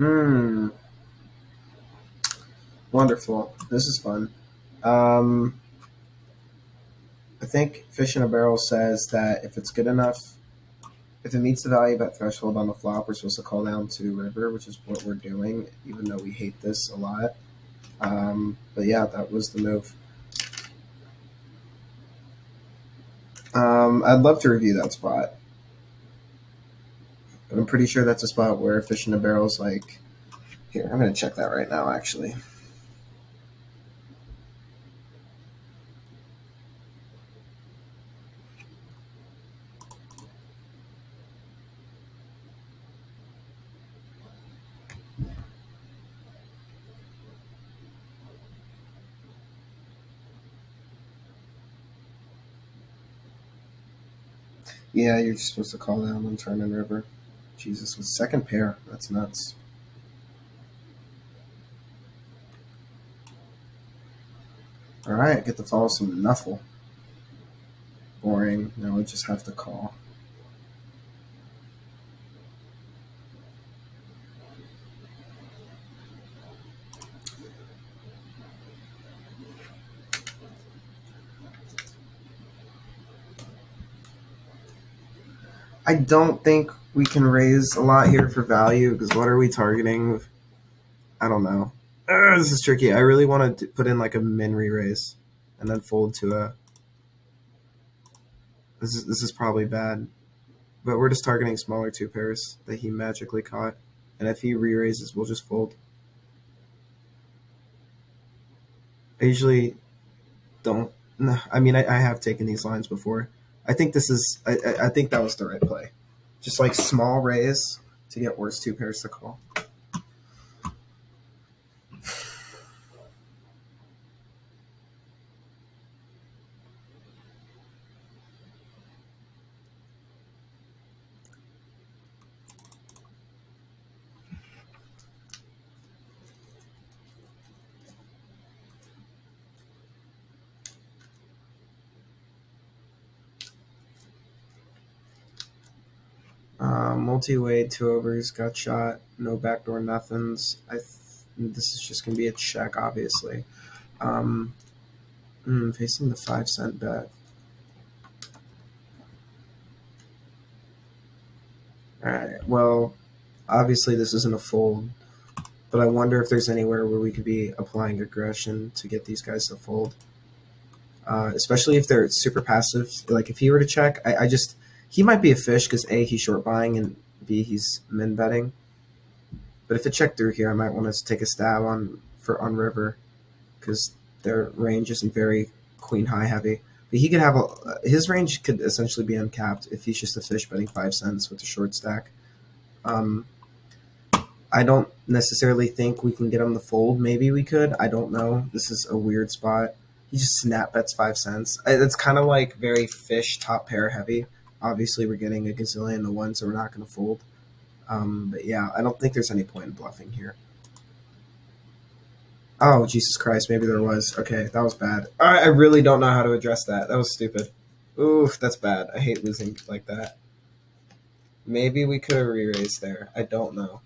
Hmm. Wonderful. This is fun. Um, I think Fish in a Barrel says that if it's good enough, if it meets the value of that threshold on the flop, we're supposed to call down to river, which is what we're doing, even though we hate this a lot. Um, but yeah, that was the move. Um, I'd love to review that spot. I'm pretty sure that's a spot where Fish in a Barrel's like, Here, I'm going to check that right now, actually. Yeah, you're supposed to call down on Turn River. Jesus, with second pair. That's nuts. Alright, get to follow some Nuffle. Boring. Now we just have to call. I don't think we can raise a lot here for value because what are we targeting? I don't know. Uh, this is tricky. I really want to put in like a min re-raise and then fold to a. This is this is probably bad, but we're just targeting smaller two pairs that he magically caught, and if he re-raises, we'll just fold. I usually don't. No, I mean, I, I have taken these lines before. I think this is. I, I think that was the right play. Just like small raise to get worse two pairs to call. Uh, multi-way, two overs, gut shot, no backdoor nothings. I th- this is just gonna be a check, obviously. Um, mm, facing the five cent bet. All right. Well, obviously this isn't a fold, but I wonder if there's anywhere where we could be applying aggression to get these guys to fold. Uh, especially if they're super passive. Like if he were to check, I, I just he might be a fish because A, he's short buying, and B, he's min betting. But if it checked through here, I might want to take a stab on for on river because their range isn't very queen high heavy. But he could have a his range could essentially be uncapped if he's just a fish betting five cents with a short stack. Um, I don't necessarily think we can get him the fold. Maybe we could. I don't know. This is a weird spot. He just snap bets five cents. It's kind of like very fish top pair heavy. Obviously, we're getting a gazillion the one, so we're not going to fold. Um, but yeah, I don't think there's any point in bluffing here. Oh, Jesus Christ, maybe there was. Okay, that was bad. I, I really don't know how to address that. That was stupid. Oof, that's bad. I hate losing like that. Maybe we could have re-raised there. I don't know.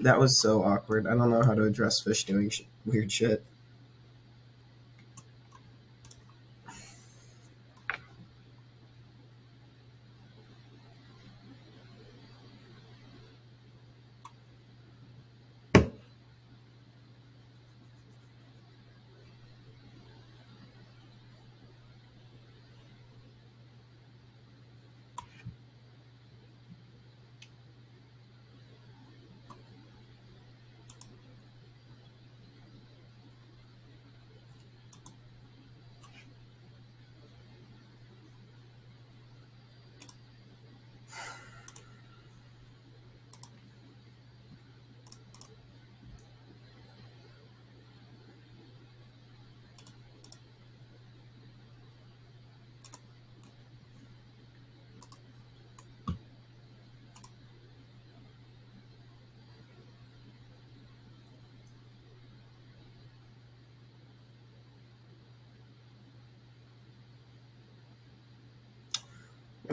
That was so awkward. I don't know how to address fish doing sh weird shit.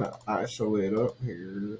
gonna isolate up here.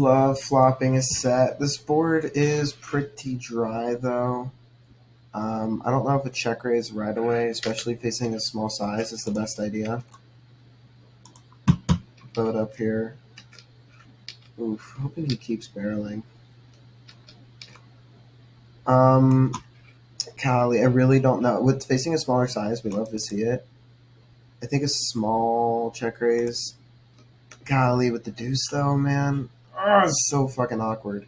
Love flopping a set. This board is pretty dry though. Um, I don't know if a check raise right away, especially facing a small size, is the best idea. It up here. Oof, hoping he keeps barreling. Um, Golly, I really don't know. With facing a smaller size, we love to see it. I think a small check raise. Golly, with the deuce though, man. Oh, it's so fucking awkward.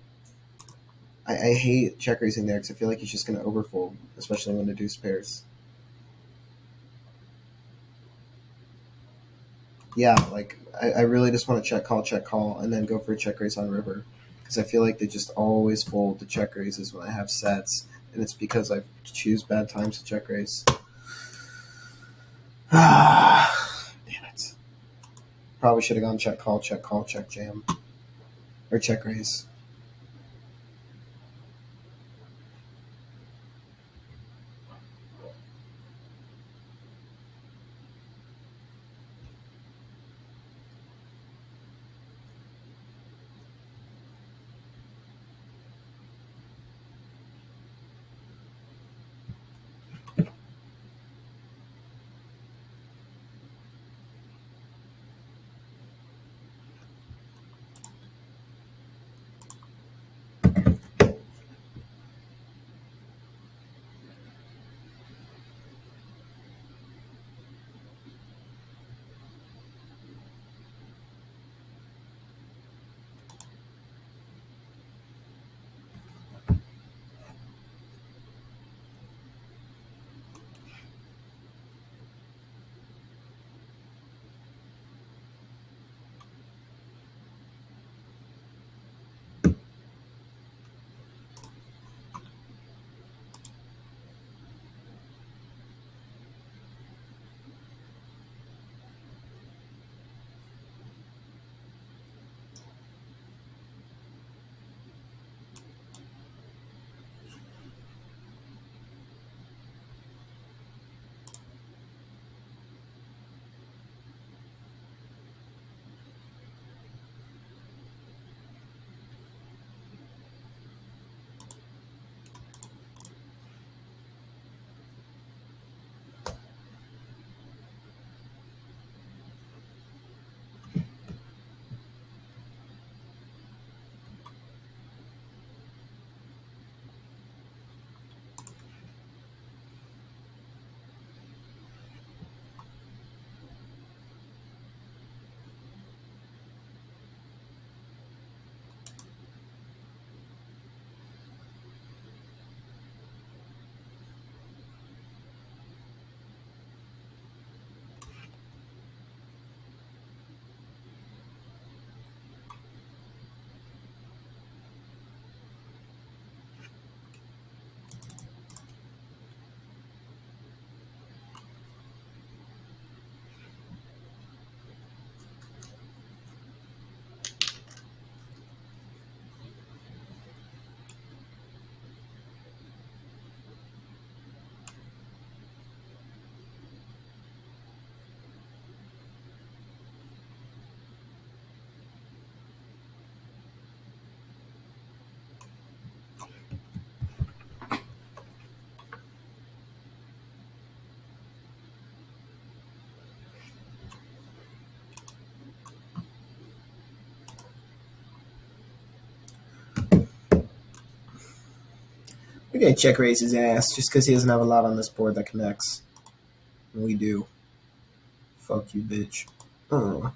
I, I hate check raising there because I feel like he's just going to overfold, especially when the deuce pairs. Yeah, like, I, I really just want to check call, check call, and then go for a check raise on river. Because I feel like they just always fold the check raises when I have sets, and it's because I choose bad times to check raise. [sighs] Damn it. Probably should have gone check call, check call, check jam. Or check raise. Gonna check raise his ass just because he doesn't have a lot on this board that connects. We do. Fuck you, bitch. Oh.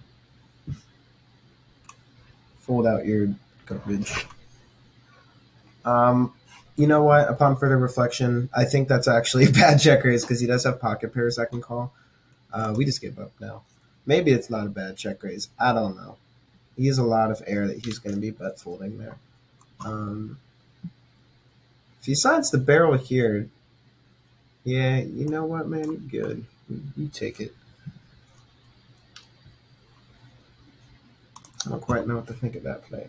Fold out your garbage. Um, you know what? Upon further reflection, I think that's actually a [laughs] bad check raise because he does have pocket pairs I can call. Uh, we just give up now. Maybe it's not a bad check raise. I don't know. He has a lot of air that he's going to be bet folding there. Um, if the barrel here, yeah, you know what, man? You're good. You, you take it. I don't quite know what to think of that play.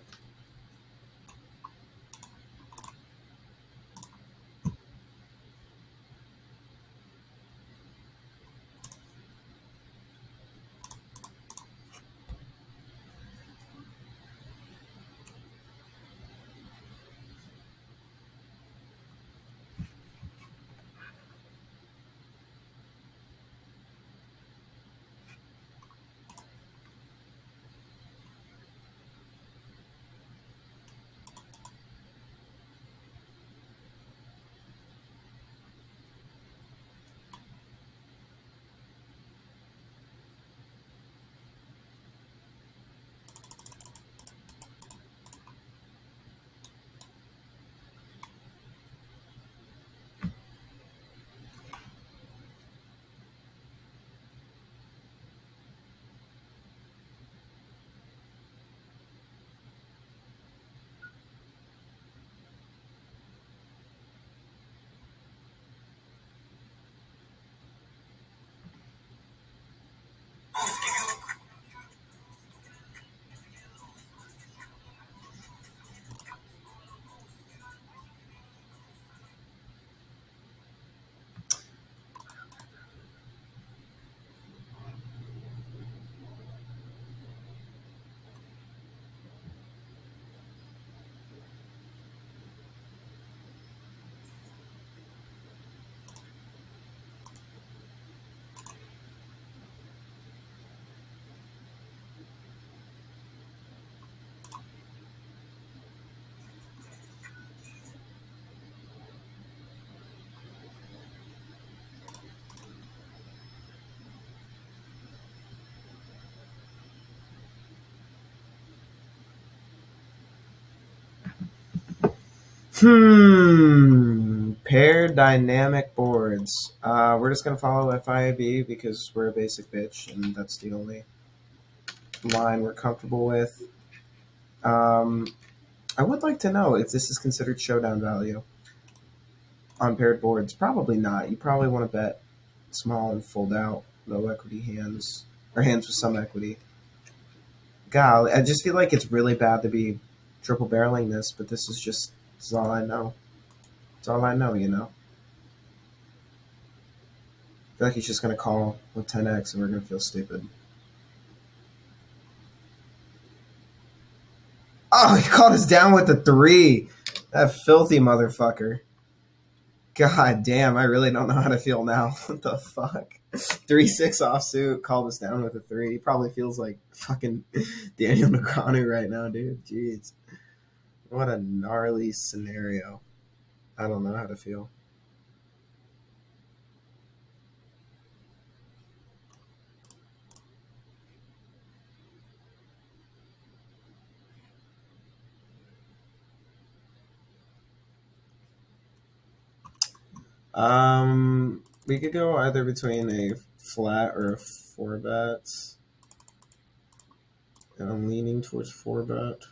Hmm. Pair dynamic boards. Uh, we're just gonna follow FIAB because we're a basic bitch, and that's the only line we're comfortable with. Um, I would like to know if this is considered showdown value on paired boards. Probably not. You probably want to bet small and fold out, low equity hands or hands with some equity. God, I just feel like it's really bad to be triple barreling this, but this is just this is all I know. It's all I know, you know. I feel like he's just gonna call with 10x and we're gonna feel stupid. Oh, he called us down with the three. That filthy motherfucker. God damn, I really don't know how to feel now. [laughs] what the fuck? Three six offsuit, called us down with a three. He probably feels like fucking [laughs] Daniel Negreanu right now, dude. Jeez. What a gnarly scenario. I don't know how to feel. Um, we could go either between a flat or a four bet. And I'm leaning towards four bet.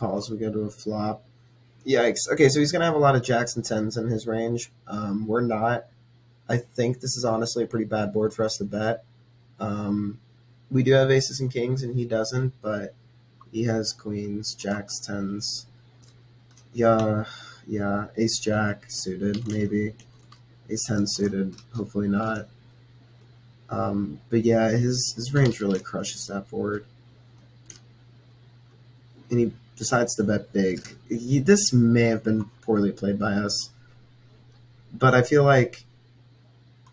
Calls, we go to a flop. Yikes. Okay, so he's going to have a lot of jacks and tens in his range. Um, we're not. I think this is honestly a pretty bad board for us to bet. Um, we do have aces and kings, and he doesn't, but he has queens, jacks, tens. Yeah, yeah, ace jack suited, maybe. Ace 10 suited, hopefully not. Um, but yeah, his, his range really crushes that board. And he decides to bet big. He, this may have been poorly played by us, but I feel like,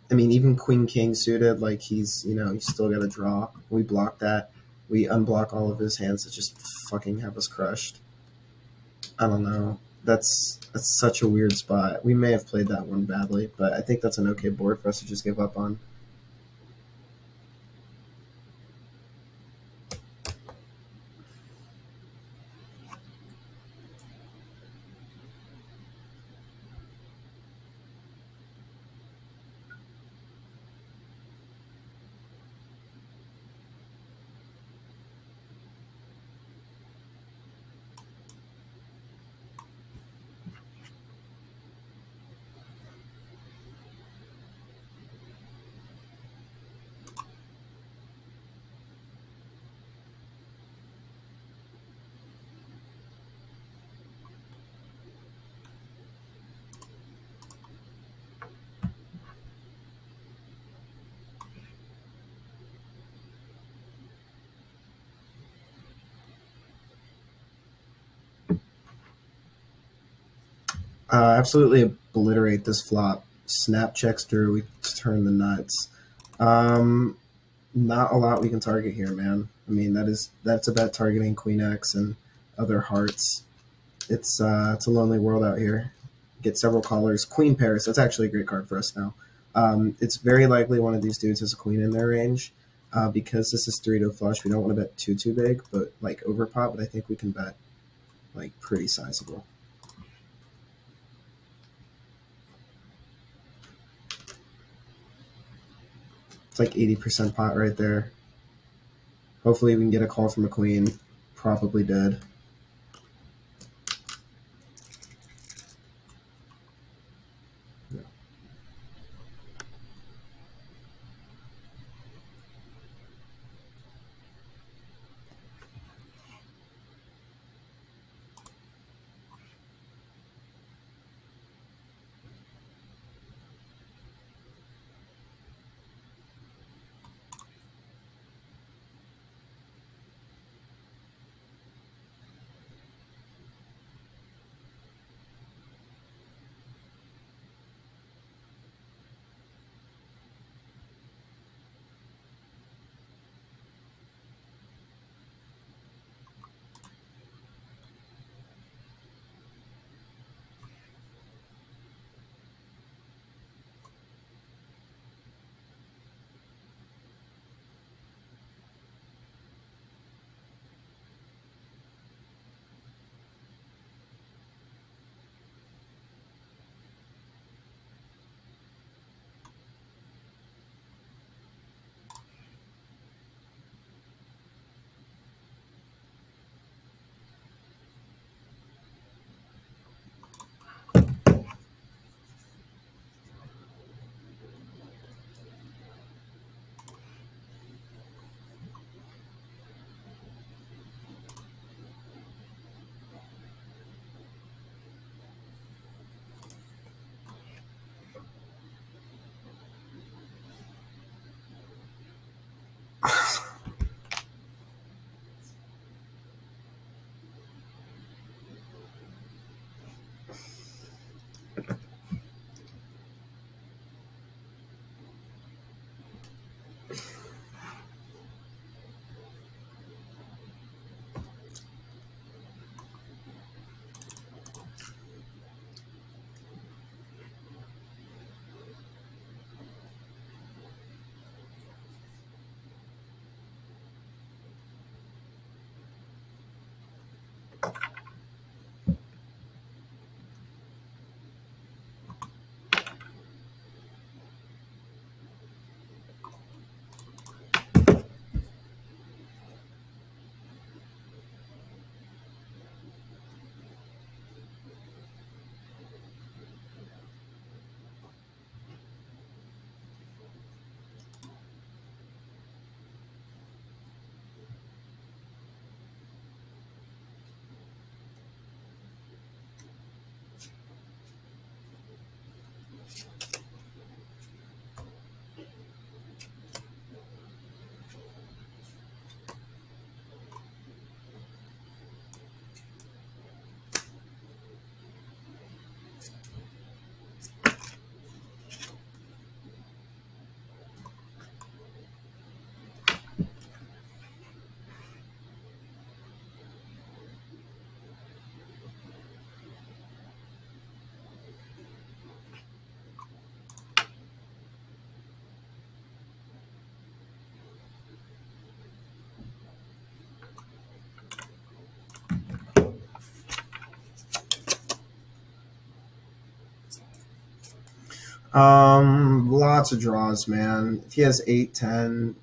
I mean, even Queen King suited, like he's, you know, he's still got a draw. We block that. We unblock all of his hands that just fucking have us crushed. I don't know. That's that's such a weird spot. We may have played that one badly, but I think that's an okay board for us to just give up on. Uh, absolutely obliterate this flop. Snap checks through. We turn the nuts. Um, not a lot we can target here, man. I mean, that is that's about targeting Queen X and other hearts. It's uh, it's a lonely world out here. Get several callers. Queen Paris. That's actually a great card for us now. Um, it's very likely one of these dudes has a queen in their range. Uh, because this is three to flush, we don't want to bet too too big, but like overpot. But I think we can bet like pretty sizable. It's like 80% pot right there. Hopefully we can get a call from a queen. Probably dead. Um, lots of draws, man. If he has 8, 10,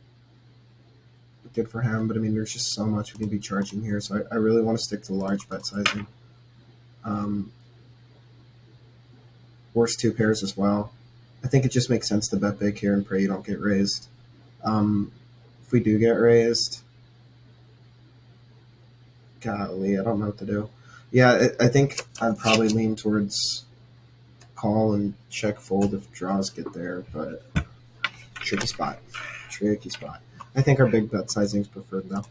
good for him. But I mean, there's just so much we can be charging here. So I, I really want to stick to large bet sizing. Um, worst two pairs as well. I think it just makes sense to bet big here and pray you don't get raised. Um, if we do get raised, golly, I don't know what to do. Yeah, I think I'd probably lean towards call and check fold if draws get there, but tricky spot. Tricky spot. I think our big bet sizing is preferred though.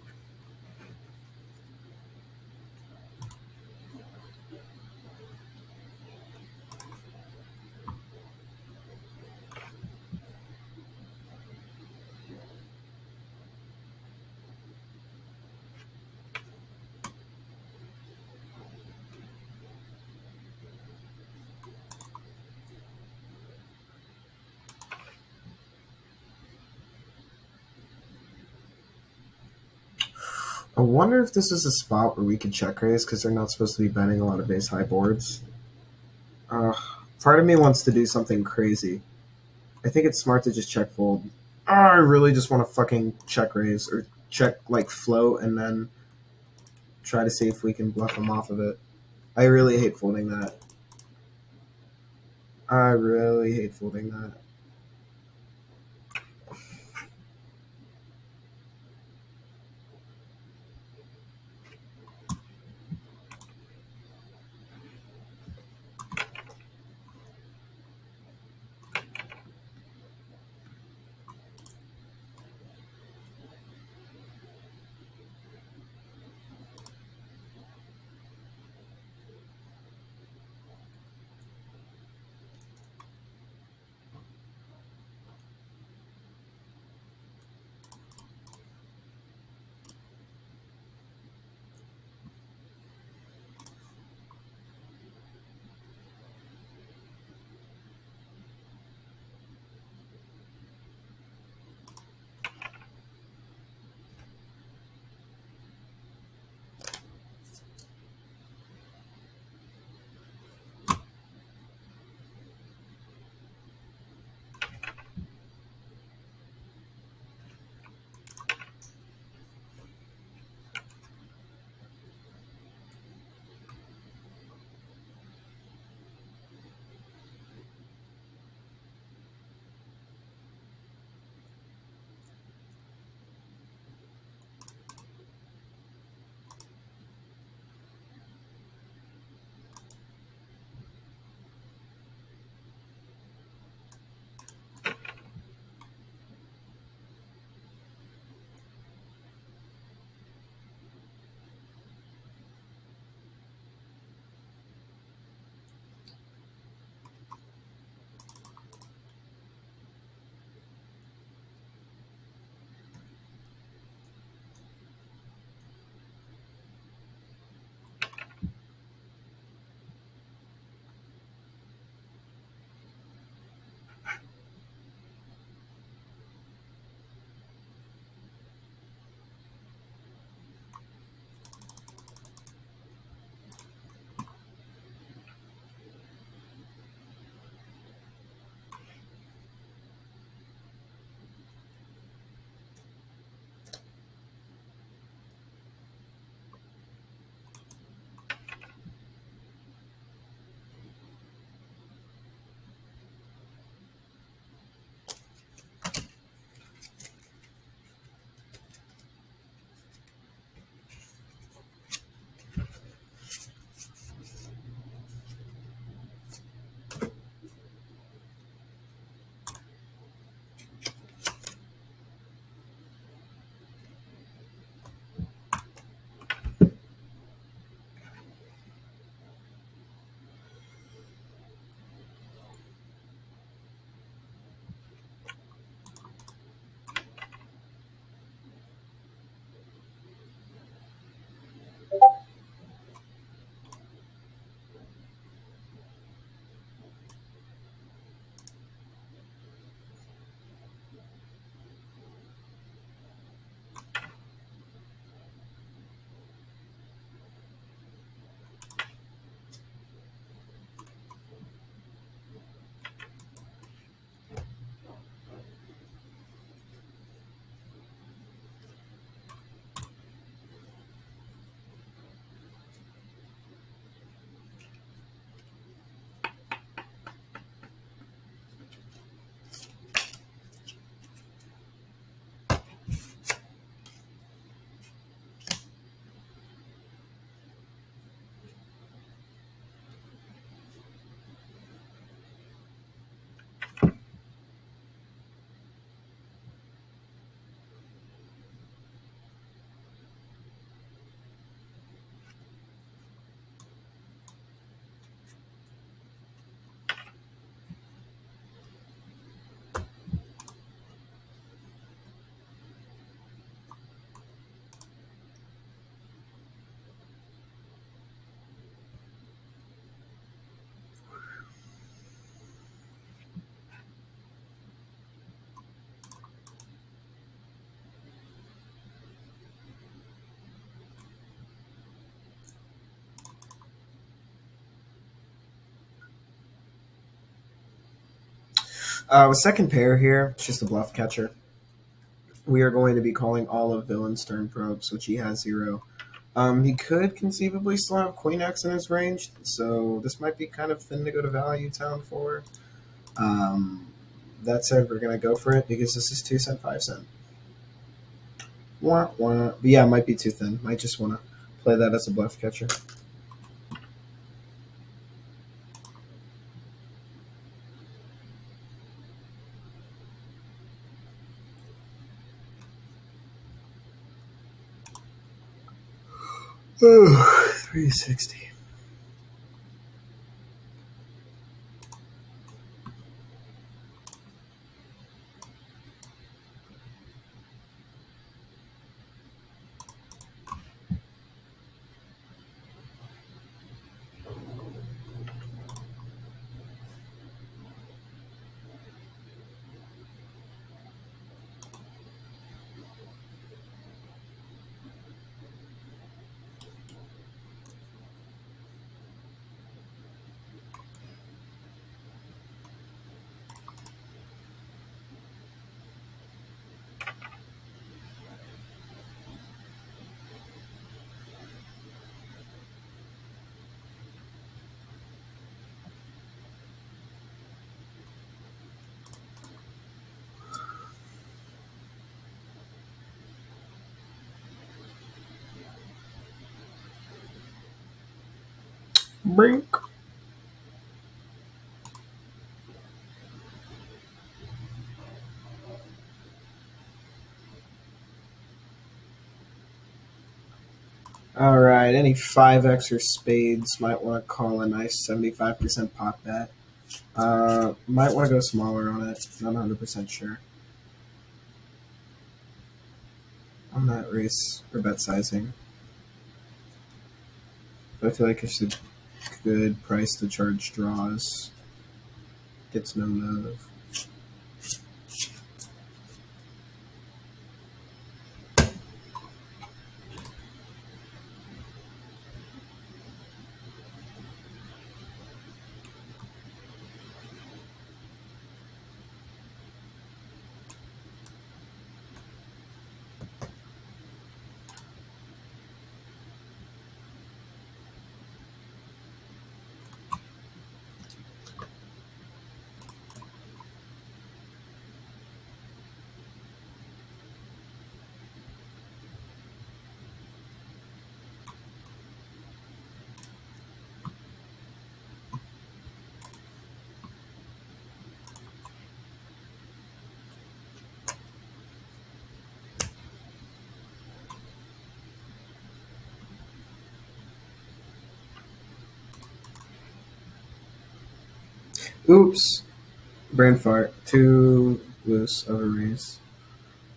I wonder if this is a spot where we could check raise because they're not supposed to be betting a lot of ace high boards. Uh, part of me wants to do something crazy. I think it's smart to just check fold. I really just want to fucking check raise or check like float and then try to see if we can bluff them off of it. I really hate folding that. I really hate folding that. Uh, with second pair here, it's just a bluff catcher. We are going to be calling all of Villain's turn probes, which he has zero. Um, he could conceivably still have Queen X in his range, so this might be kind of thin to go to Value Town for. Um, that said, we're going to go for it because this is 2 cent, 5 cent. Wah, wah. But yeah, it might be too thin. Might just want to play that as a bluff catcher. 360. All right, any 5x or spades might want to call a nice 75% pot bet. Uh, might want to go smaller on it. I'm not 100% sure. On that race or bet sizing. I feel like it's a good price to charge draws. Gets no move. Oops. Brain fart. Too loose of a raise.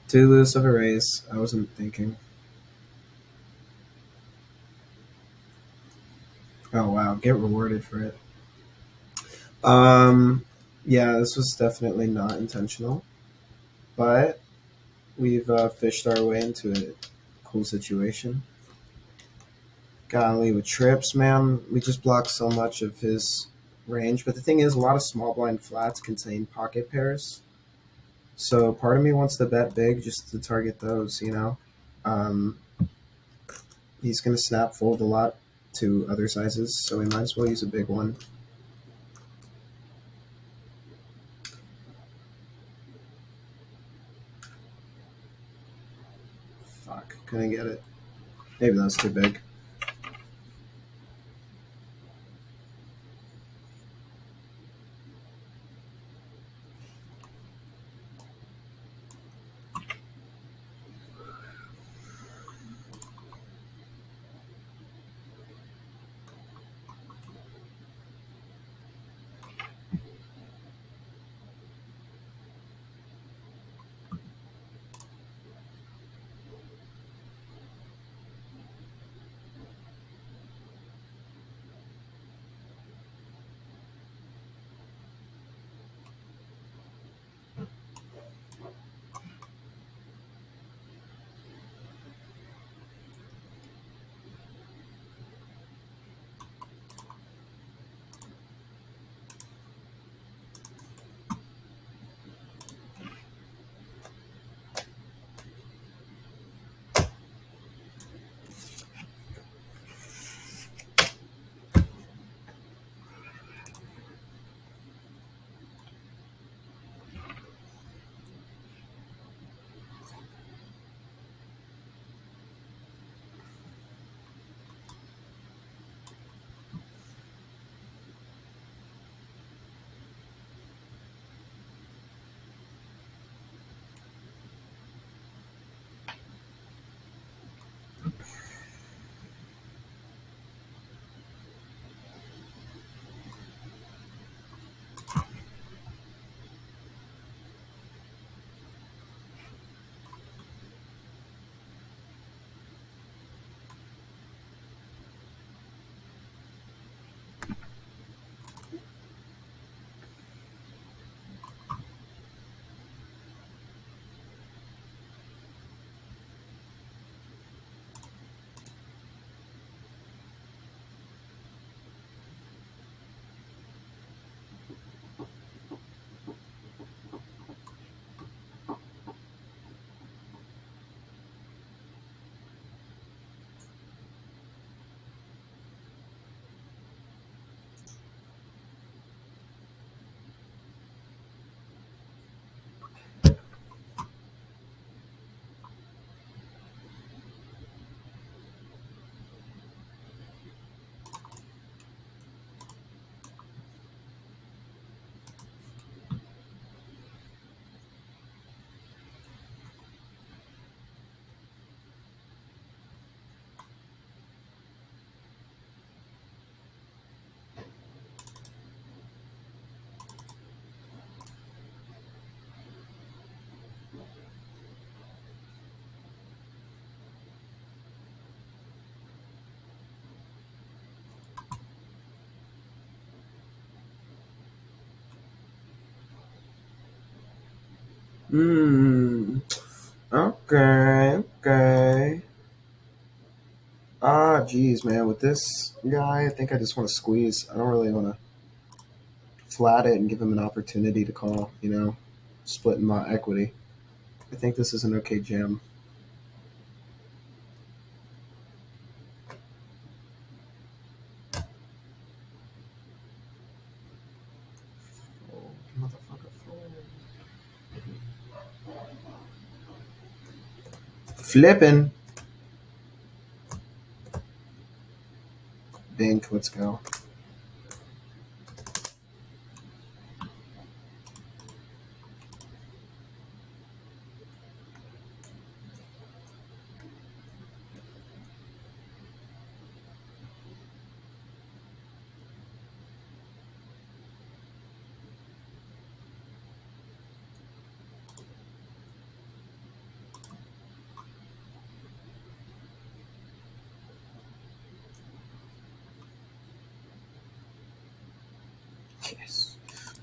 Too loose of a raise. I wasn't thinking. Oh wow, get rewarded for it. Um yeah, this was definitely not intentional. But we've uh, fished our way into a cool situation. Golly, with trips, man, we just blocked so much of his range. But the thing is, a lot of small blind flats contain pocket pairs. So part of me wants to bet big just to target those, you know. Um, he's going to snap fold a lot to other sizes, so we might as well use a big one. Fuck, couldn't get it. Maybe that's too big. Hmm. Okay. Okay. Ah, geez, man. With this guy, I think I just want to squeeze. I don't really want to flat it and give him an opportunity to call. You know, splitting my equity. I think this is an okay jam. Flipping. Bink, let's go.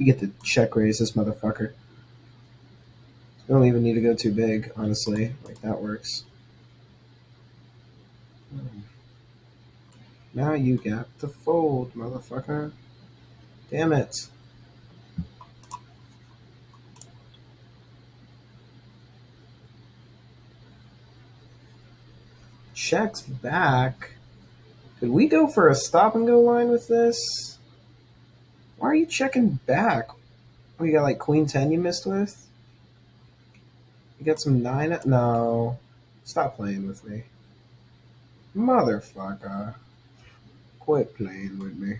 You get to check raise this motherfucker. You don't even need to go too big, honestly. Like, that works. Now you got the fold, motherfucker. Damn it. Checks back. Could we go for a stop and go line with this? Why are you checking back? You got like queen 10 you missed with? You got some 9? No. Stop playing with me. Motherfucker. Quit playing with me.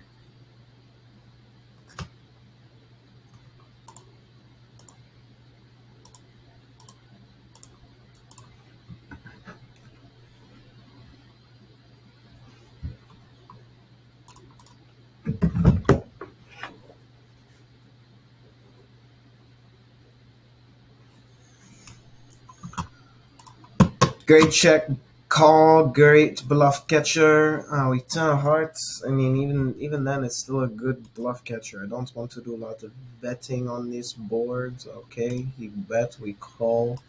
Great check call, great bluff catcher. Uh, with ten of hearts, I mean, even even then, it's still a good bluff catcher. I don't want to do a lot of betting on these boards. Okay, he bet, we call.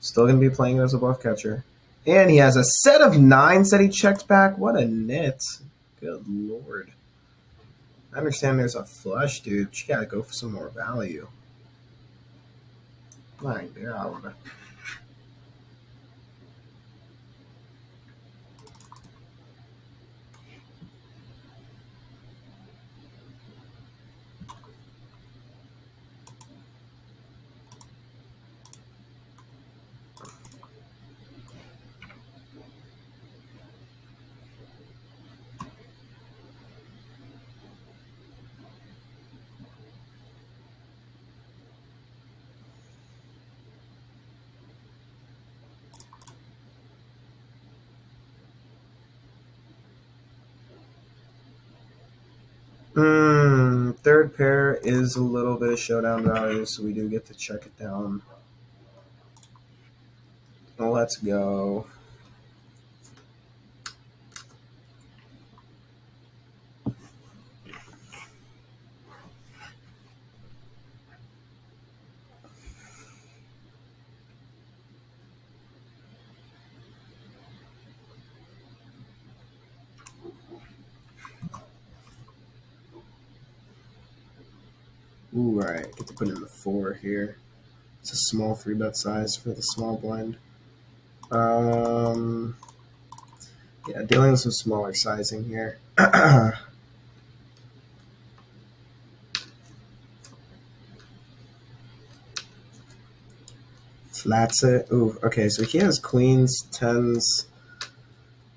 Still gonna be playing as a bluff catcher, and he has a set of nines that he checked back. What a nit! Good lord. I understand there's a flush, dude. You gotta go for some more value. My God. Mm, third pair is a little bit of showdown value, so we do get to check it down. Let's go. Ooh, alright, get to put in the four here. It's a small three bet size for the small blind. Um, yeah, dealing with some smaller sizing here. [clears throat] Flats it. Ooh, okay, so he has queens, tens.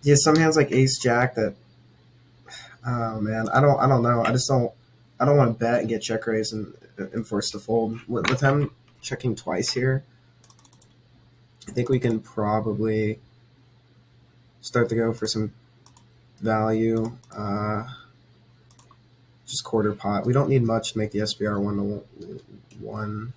He has some hands like ace jack that. Oh man, I don't. I don't know. I just don't. I don't want to bet and get check raised and, and force to fold. With, with him checking twice here, I think we can probably start to go for some value. Uh, just quarter pot. We don't need much to make the SPR one to one.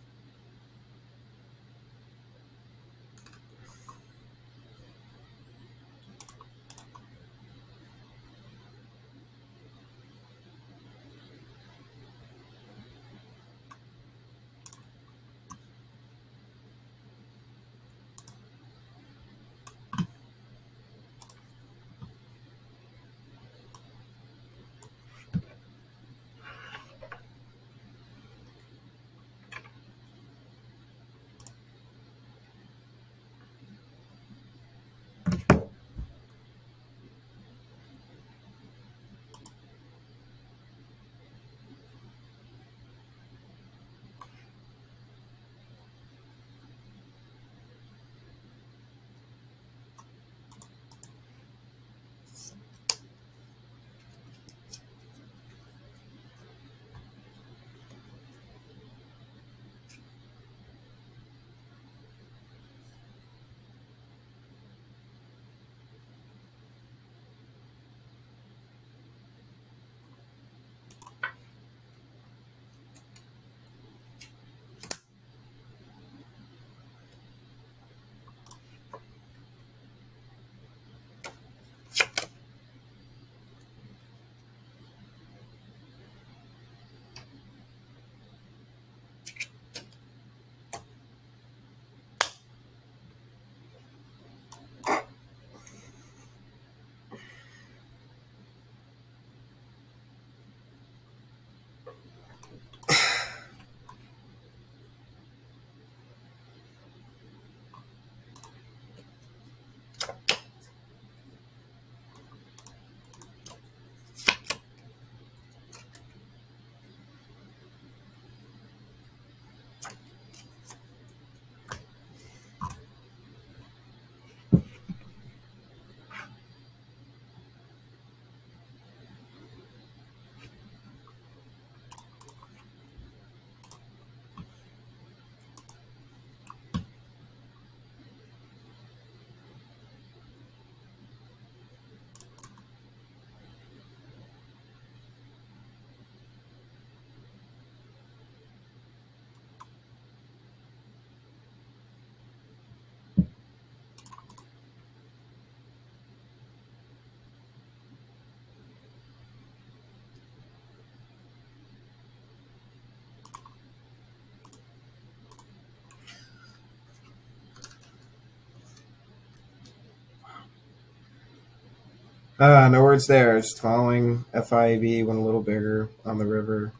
Uh, no words there. Just following FIAB went a little bigger on the river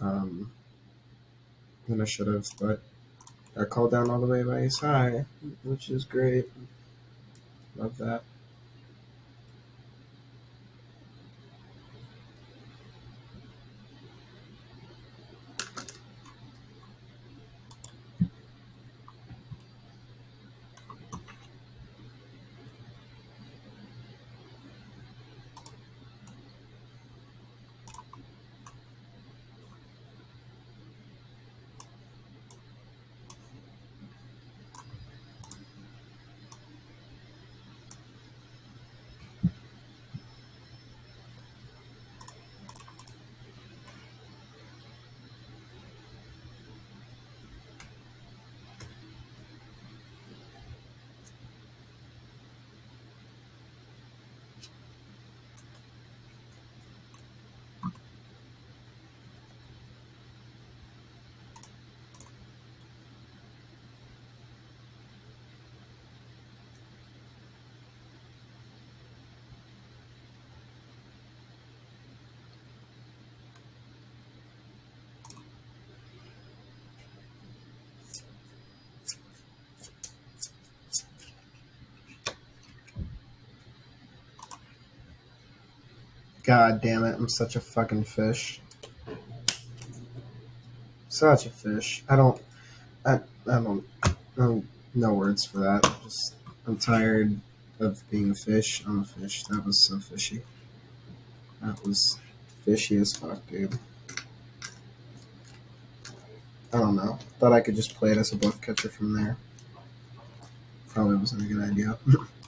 um, than I should have, but got called down all the way by High, which is great. Love that. God damn it, I'm such a fucking fish. Such a fish. I don't I I don't, I don't no words for that. Just I'm tired of being a fish. I'm a fish. That was so fishy. That was fishy as fuck, dude. I don't know. Thought I could just play it as a bluff catcher from there. Probably wasn't a good idea. [laughs]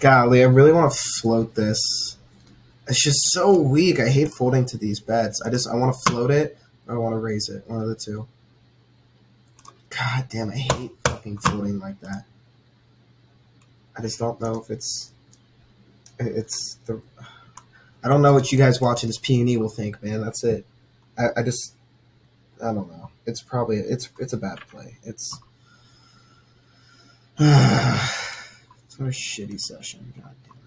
Golly, I really want to float this. It's just so weak. I hate folding to these bets. I just I want to float it or I want to raise it. One of the two. God damn, I hate fucking floating like that. I just don't know if it's it's the I don't know what you guys watching this PUE will think, man. That's it. I, I just I don't know. It's probably it's it's a bad play. It's [sighs] What a shitty session. God damn it.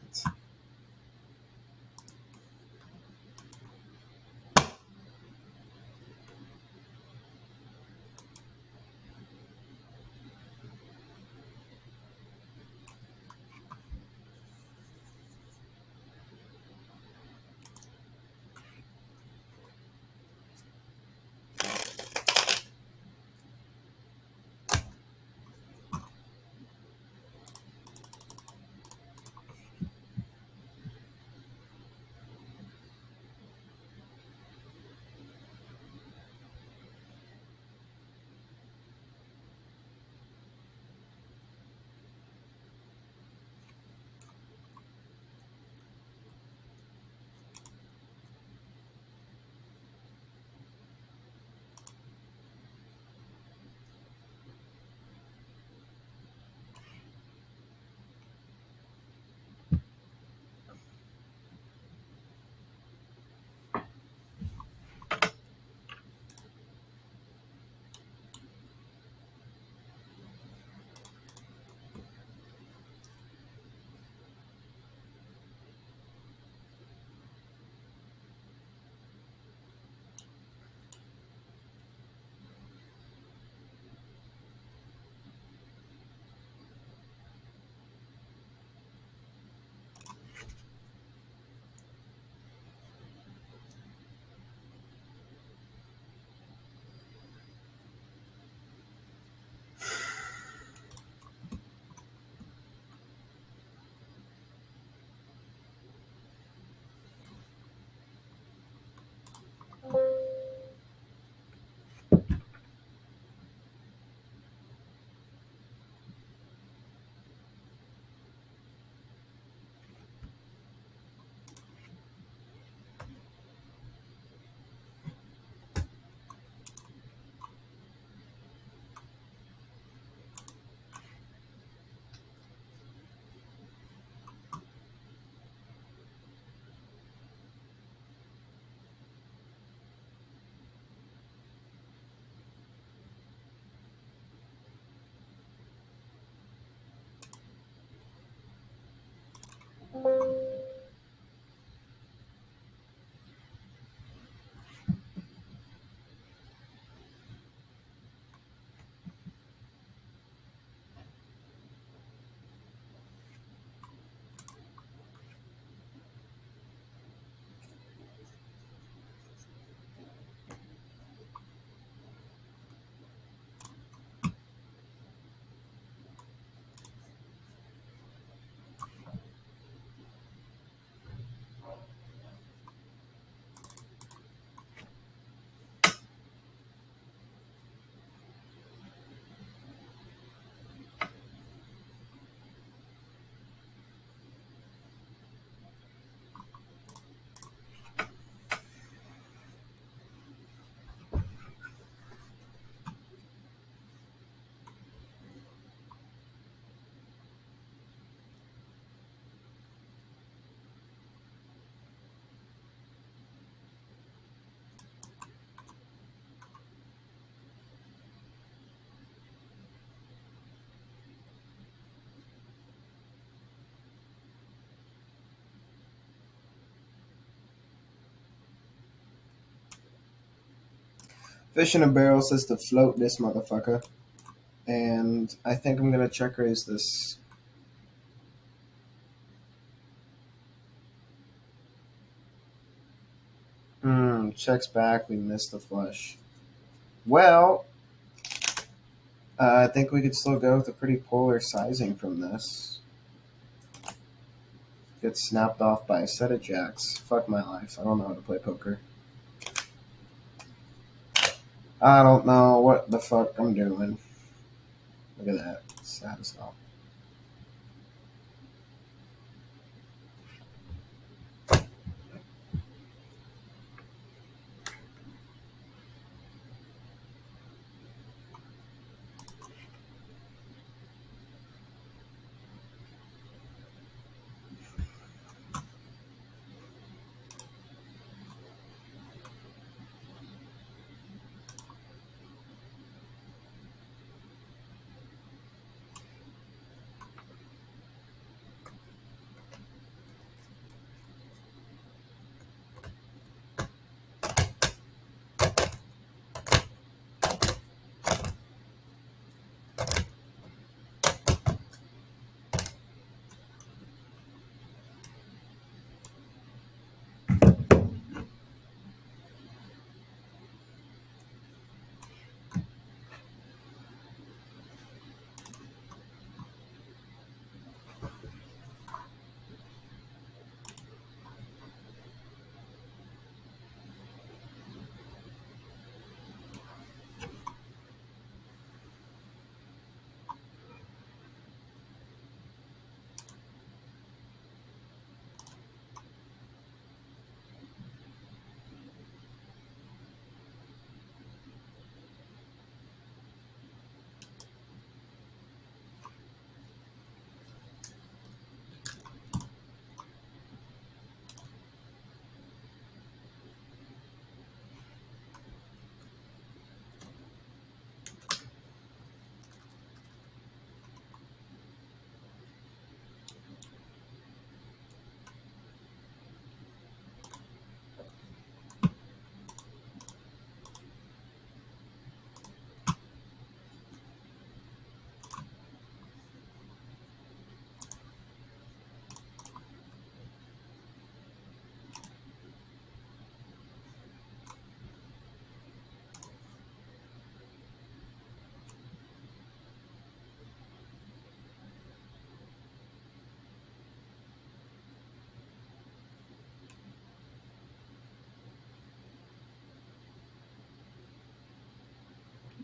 嗯 Fish in a barrel says to float this motherfucker. And I think I'm going to check raise this. Hmm, checks back. We missed the flush. Well, uh, I think we could still go with a pretty polar sizing from this. Get snapped off by a set of jacks. Fuck my life. I don't know how to play poker. I don't know what the fuck I'm doing. Look at that. Sad as hell.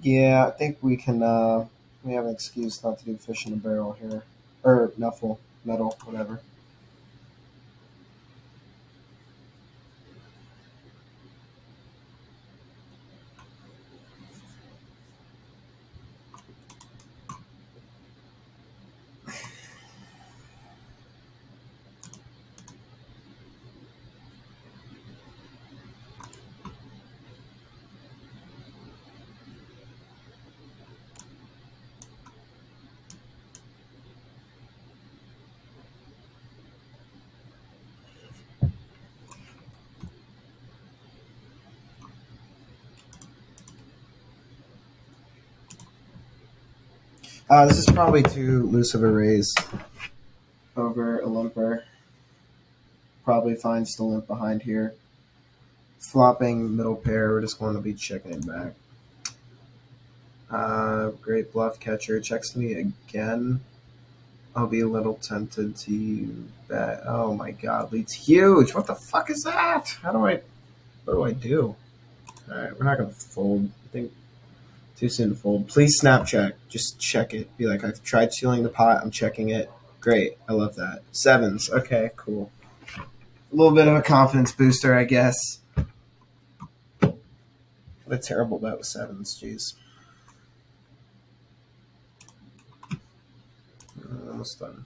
Yeah, I think we can. Uh, we have an excuse not to do fish in a barrel here, or nuffle, metal, whatever. Uh, this is probably too loose of a raise over a limper. Probably finds the limp behind here. Flopping middle pair, we're just going to be checking it back. Uh, great bluff catcher checks me again. I'll be a little tempted to bet. Oh my god, leads huge. What the fuck is that? How do I, what do I do? All right, we're not gonna fold. I think too soon to fold. Please snap check. Just check it. Be like, I've tried sealing the pot. I'm checking it. Great. I love that. Sevens. Okay, cool. A little bit of a confidence booster, I guess. What a terrible bet with sevens. Jeez. Uh, almost done.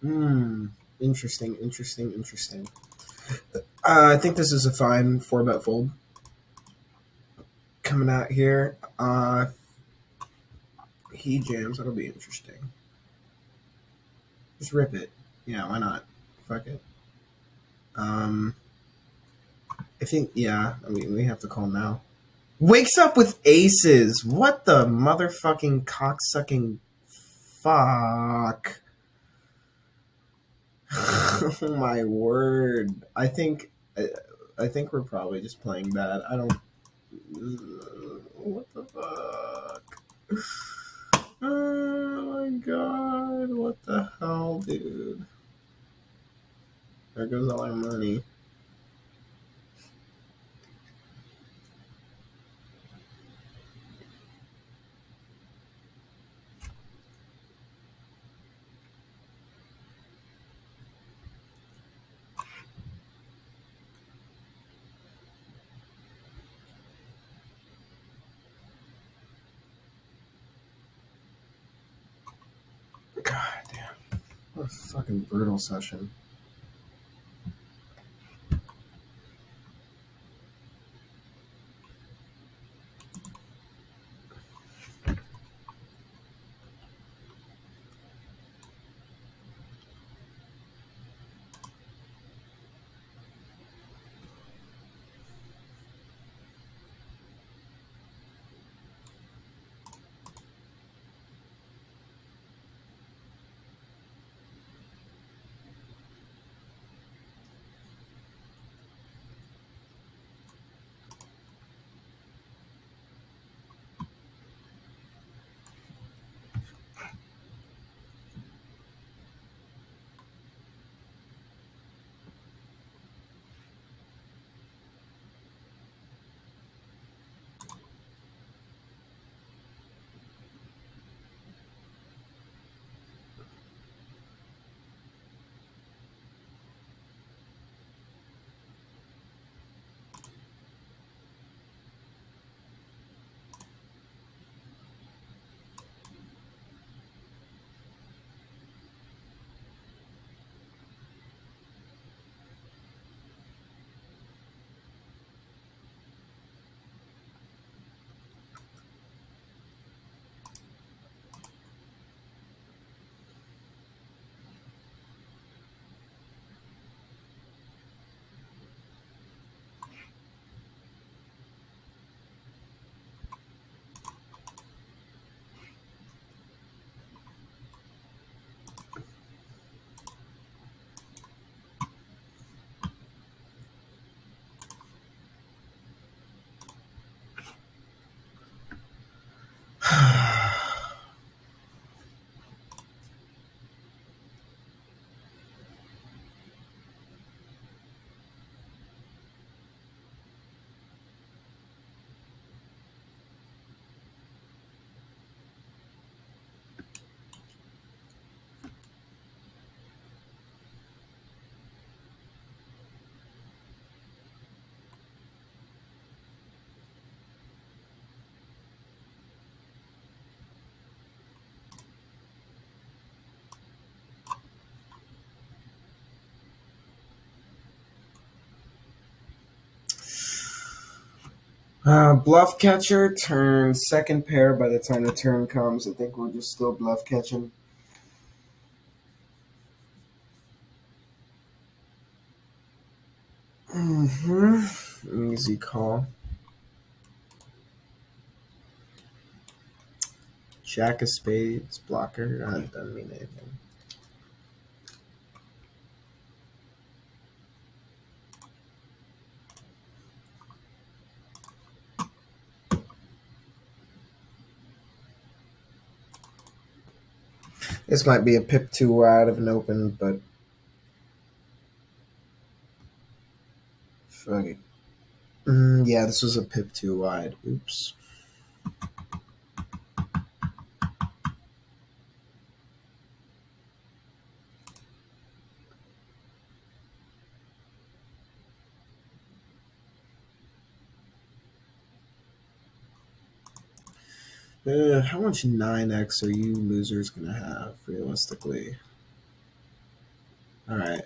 Hmm. Interesting, interesting, interesting. Uh, I think this is a fine four bet fold. Coming out here. Uh, he jams. That'll be interesting. Just rip it. Yeah, why not? Fuck it. Um, I think, yeah, I mean, we have to call now. Wakes up with aces. What the motherfucking cocksucking fuck? Oh [laughs] my word! I think I, I think we're probably just playing bad. I don't. What the fuck? [sighs] Oh my god! What the hell, dude? There goes all our money. God damn. What a fucking brutal session. Uh, bluff catcher turn second pair by the time the turn comes. I think we're just still bluff catching. Mm-hmm. Easy call. Jack of spades, blocker. That doesn't mean anything. This might be a pip too wide of an open, but fuck it. Mm, yeah, this was a pip too wide. Oops. Uh, how much 9x are you losers going to have, realistically? All right.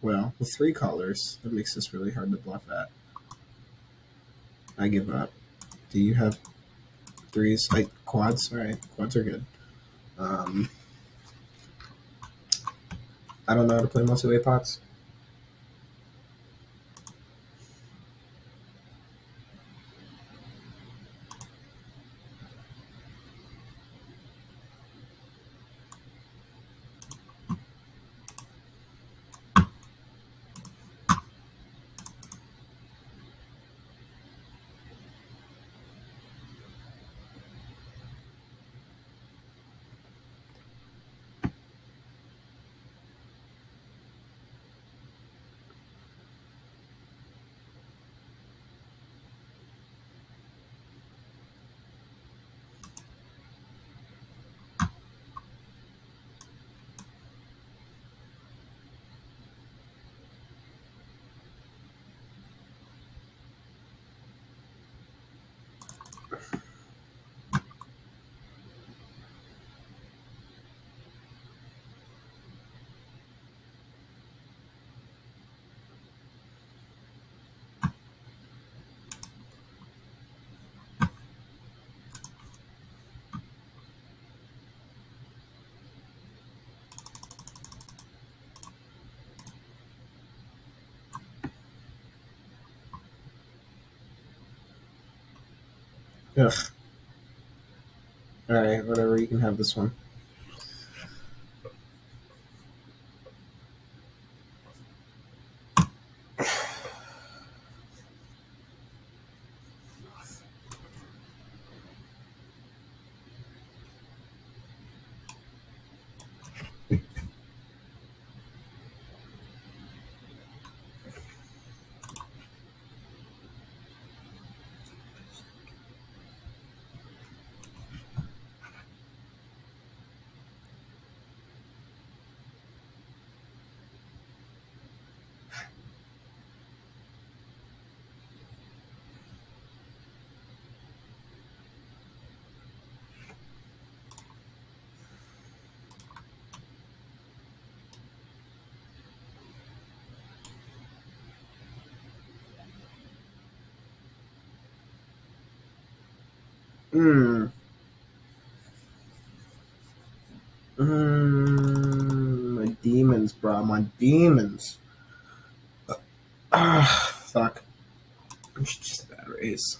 Well, with three colors, that makes this really hard to bluff at. I give up. Do you have threes? Like quads? All right, quads are good. Um, [laughs] I don't know how to play multi-way pots. Ugh. Alright, whatever, you can have this one. Hmm. Hmm. My demons, bro. My demons. Ah, fuck. It's just a bad race.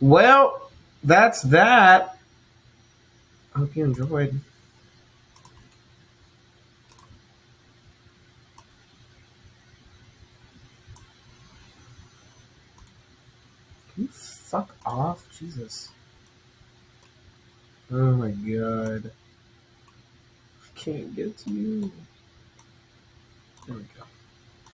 Well, that's that. I hope you enjoyed. Can you fuck off? Jesus. Oh my god. I can't get to you.